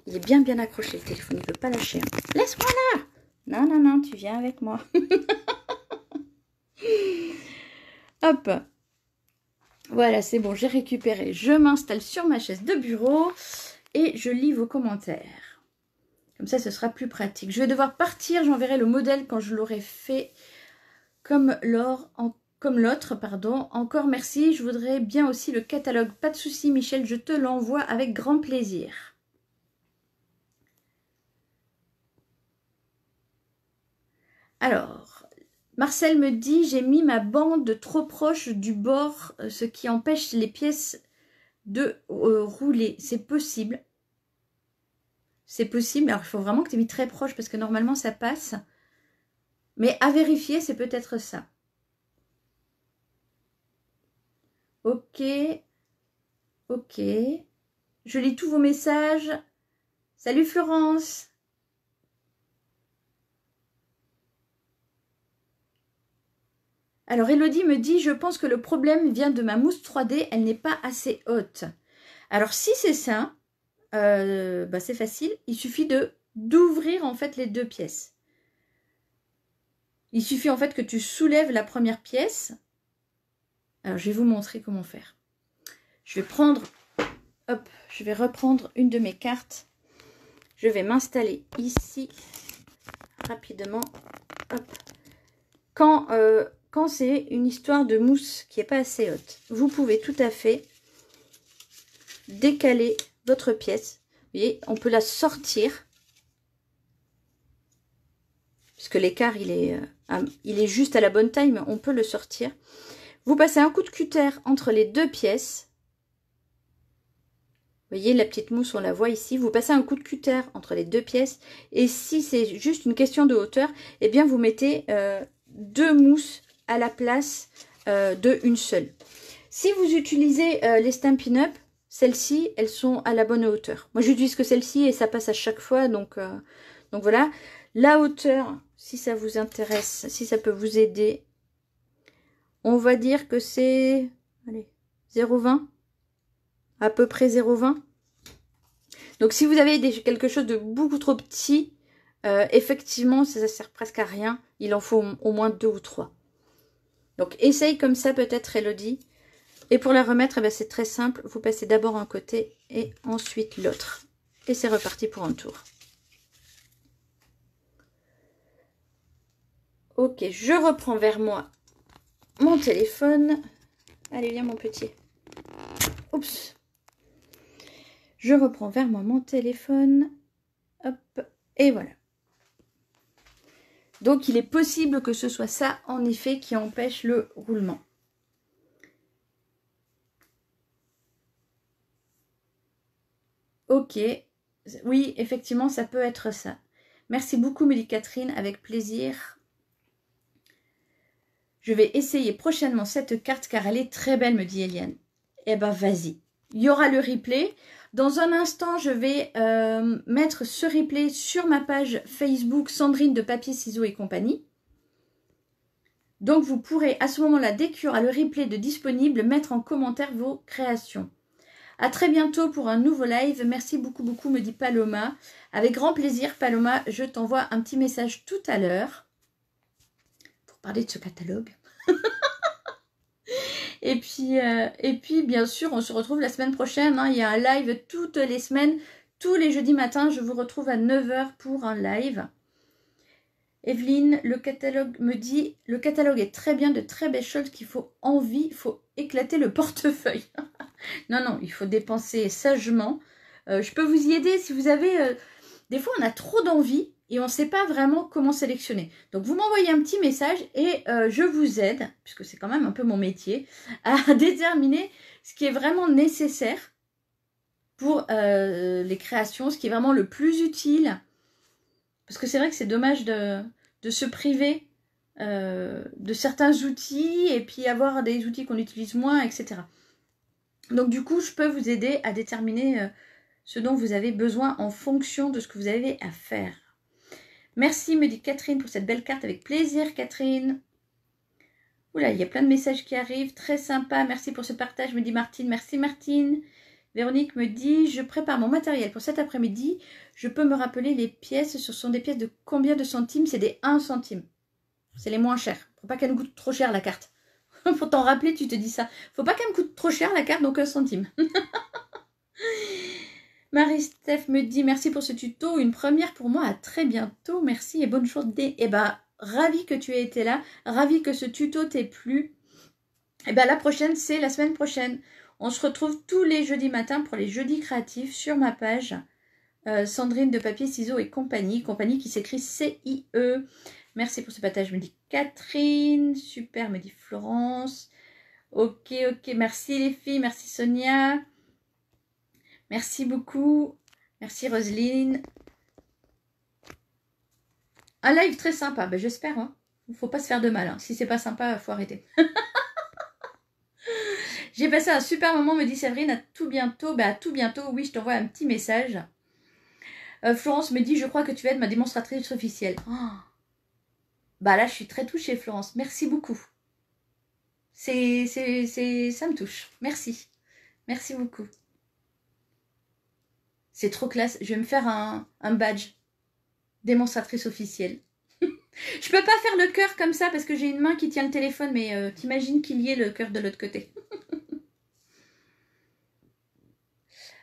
Il est bien bien accroché le téléphone. Il ne veut pas lâcher. Hein. Laisse-moi là Non, non, non, tu viens avec moi. <laughs> Hop. Voilà, c'est bon, j'ai récupéré. Je m'installe sur ma chaise de bureau et je lis vos commentaires. Comme ça, ce sera plus pratique. Je vais devoir partir, j'enverrai le modèle quand je l'aurai fait comme l'or en comme l'autre, pardon. Encore merci, je voudrais bien aussi le catalogue. Pas de souci, Michel, je te l'envoie avec grand plaisir. Alors, Marcel me dit, j'ai mis ma bande trop proche du bord, euh, ce qui empêche les pièces de euh, rouler. C'est possible. C'est possible. Alors, il faut vraiment que tu aies mis très proche parce que normalement, ça passe. Mais à vérifier, c'est peut-être ça. Ok. Ok. Je lis tous vos messages. Salut Florence. Alors Elodie me dit, je pense que le problème vient de ma mousse 3D, elle n'est pas assez haute. Alors si c'est ça, euh, bah, c'est facile, il suffit de d'ouvrir en fait les deux pièces. Il suffit en fait que tu soulèves la première pièce. Alors je vais vous montrer comment faire. Je vais prendre, hop, je vais reprendre une de mes cartes. Je vais m'installer ici rapidement. Hop. Quand euh, c'est une histoire de mousse qui n'est pas assez haute, vous pouvez tout à fait décaler votre pièce. Vous voyez, on peut la sortir. Puisque l'écart, il, est, euh, il est juste à la bonne taille, mais on peut le sortir. Vous passez un coup de cutter entre les deux pièces. Vous voyez, la petite mousse, on la voit ici. Vous passez un coup de cutter entre les deux pièces. Et si c'est juste une question de hauteur, eh bien, vous mettez euh, deux mousses à la place euh, de une seule. Si vous utilisez euh, les Stampin' Up, celles-ci, elles sont à la bonne hauteur. Moi, j'utilise que celle-ci et ça passe à chaque fois. Donc, euh, donc voilà. La hauteur, si ça vous intéresse, si ça peut vous aider, on va dire que c'est 0,20. À peu près 0,20. Donc si vous avez quelque chose de beaucoup trop petit, effectivement, ça, ne sert presque à rien. Il en faut au moins deux ou trois. Donc essaye comme ça peut-être Elodie. Et pour la remettre, eh ben, c'est très simple. Vous passez d'abord un côté et ensuite l'autre. Et c'est reparti pour un tour. Ok, je reprends vers moi mon téléphone. Allez, viens mon petit. Oups. Je reprends vers moi mon téléphone. Hop. Et voilà. Donc il est possible que ce soit ça en effet qui empêche le roulement. Ok, oui, effectivement, ça peut être ça. Merci beaucoup, Mélie Catherine, avec plaisir. Je vais essayer prochainement cette carte car elle est très belle, me dit Eliane. Eh ben, vas-y. Il y aura le replay. Dans un instant, je vais euh, mettre ce replay sur ma page Facebook Sandrine de Papier, Ciseaux et compagnie. Donc vous pourrez à ce moment-là, dès qu'il y aura le replay de disponible, mettre en commentaire vos créations. A très bientôt pour un nouveau live. Merci beaucoup, beaucoup, me dit Paloma. Avec grand plaisir, Paloma, je t'envoie un petit message tout à l'heure parler de ce catalogue. <laughs> Et puis, euh, et puis, bien sûr, on se retrouve la semaine prochaine. Hein. Il y a un live toutes les semaines. Tous les jeudis matins, je vous retrouve à 9h pour un live. Evelyne, le catalogue me dit, le catalogue est très bien, de très belles choses qu'il faut envie, il faut éclater le portefeuille. <laughs> non, non, il faut dépenser sagement. Euh, je peux vous y aider si vous avez... Euh, des fois, on a trop d'envie et on ne sait pas vraiment comment sélectionner. Donc vous m'envoyez un petit message et euh, je vous aide, puisque c'est quand même un peu mon métier, à <laughs> déterminer ce qui est vraiment nécessaire pour euh, les créations, ce qui est vraiment le plus utile. Parce que c'est vrai que c'est dommage de, se priver euh, de certains outils et puis avoir des outils qu'on utilise moins, etc. Donc du coup, je peux vous aider à déterminer ce dont vous avez besoin en fonction de ce que vous avez à faire. Merci, me dit Catherine, pour cette belle carte. Avec plaisir, Catherine. Oula, il y a plein de messages qui arrivent. Très sympa. Merci pour ce partage, me dit Martine. Merci, Martine. Véronique me dit, je prépare mon matériel pour cet après-midi. Je peux me rappeler les pièces. Ce sont des pièces de combien de centimes? C'est des 1 centime. C'est les moins chers. Faut pas qu'elle me coûte trop cher la carte. <laughs> Pour t'en rappeler, tu te dis ça. Faut pas qu'elle me coûte trop cher la carte, donc un centime. <laughs> Marie-Steph me dit merci pour ce tuto. Une première pour moi. À très bientôt. Merci et bonne journée. Eh ben, ravi que tu aies été là. Ravi que ce tuto t'ait plu. Eh ben, la prochaine, c'est la semaine prochaine. On se retrouve tous les jeudis matins pour les jeudis créatifs sur ma page. Euh, Sandrine de Papier, Ciseaux et compagnie. Compagnie qui s'écrit C-I-E. Merci pour ce partage, me dit Catherine. Super, me dit Florence. Ok, ok. Merci les filles. Merci Sonia. Merci beaucoup. Merci Roselyne. Un live très sympa, ben, j'espère. Il hein. faut pas se faire de mal. Hein. Si c'est pas sympa, faut arrêter. <laughs> J'ai passé un super moment, me dit Séverine. À tout bientôt. Ben, tout bientôt. Oui, je t'envoie un petit message. Euh, Florence me dit Je crois que tu vas être ma démonstratrice officielle. Oh. Bah là, je suis très touchée, Florence. Merci beaucoup. C'est, c'est, c'est, ça me touche. Merci. Merci beaucoup. C'est trop classe. Je vais me faire un, badge. Démonstratrice officielle. <laughs> je peux pas faire le cœur comme ça parce que j'ai une main qui tient le téléphone, mais euh, t'imagines qu'il y ait le cœur de l'autre côté. <laughs>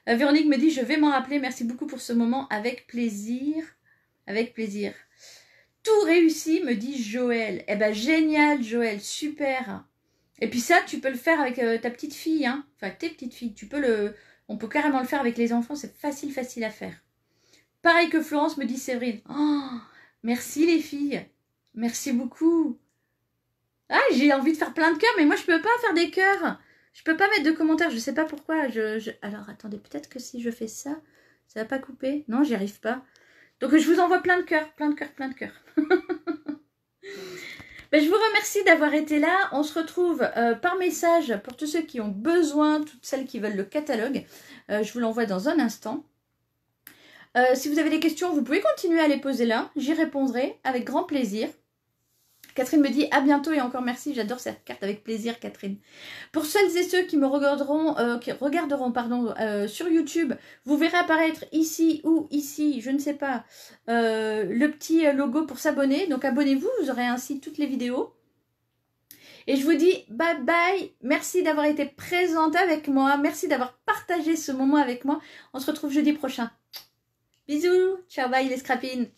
Euh, Véronique me dit Je vais m'en rappeler. Merci beaucoup pour ce moment. Avec plaisir. Avec plaisir. Tout réussi, me dit Joël. Eh ben génial, Joël. Super. Et puis ça, tu peux le faire avec euh, ta petite fille, hein. Enfin, tes petites filles. Tu peux le, on peut carrément le faire avec les enfants, c'est facile, facile à faire. Pareil que Florence me dit Séverine. Oh, merci les filles. Merci beaucoup. Ah, j'ai envie de faire plein de cœurs, mais moi je peux pas faire des cœurs. Je peux pas mettre de commentaires, je sais pas pourquoi. Je, Alors attendez, peut-être que si je fais ça, ça va pas couper? Non, j'y arrive pas. Donc je vous envoie plein de cœurs, plein de cœurs, plein de cœurs. <laughs> Ben, je vous remercie d'avoir été là. On se retrouve euh, par message pour tous ceux qui ont besoin, toutes celles qui veulent le catalogue. Euh, je vous l'envoie dans un instant. Euh, si vous avez des questions, vous pouvez continuer à les poser là. J'y répondrai avec grand plaisir. Catherine me dit à bientôt et encore merci. J'adore cette carte avec plaisir, Catherine. Pour celles et ceux qui me regarderont, euh, qui regarderont pardon, euh, sur YouTube, vous verrez apparaître ici ou ici, je ne sais pas, euh, le petit logo pour s'abonner. Donc abonnez-vous, vous aurez ainsi toutes les vidéos. Et je vous dis bye bye. Merci d'avoir été présente avec moi. Merci d'avoir partagé ce moment avec moi. On se retrouve jeudi prochain. Bisous. Ciao, bye les scrapines.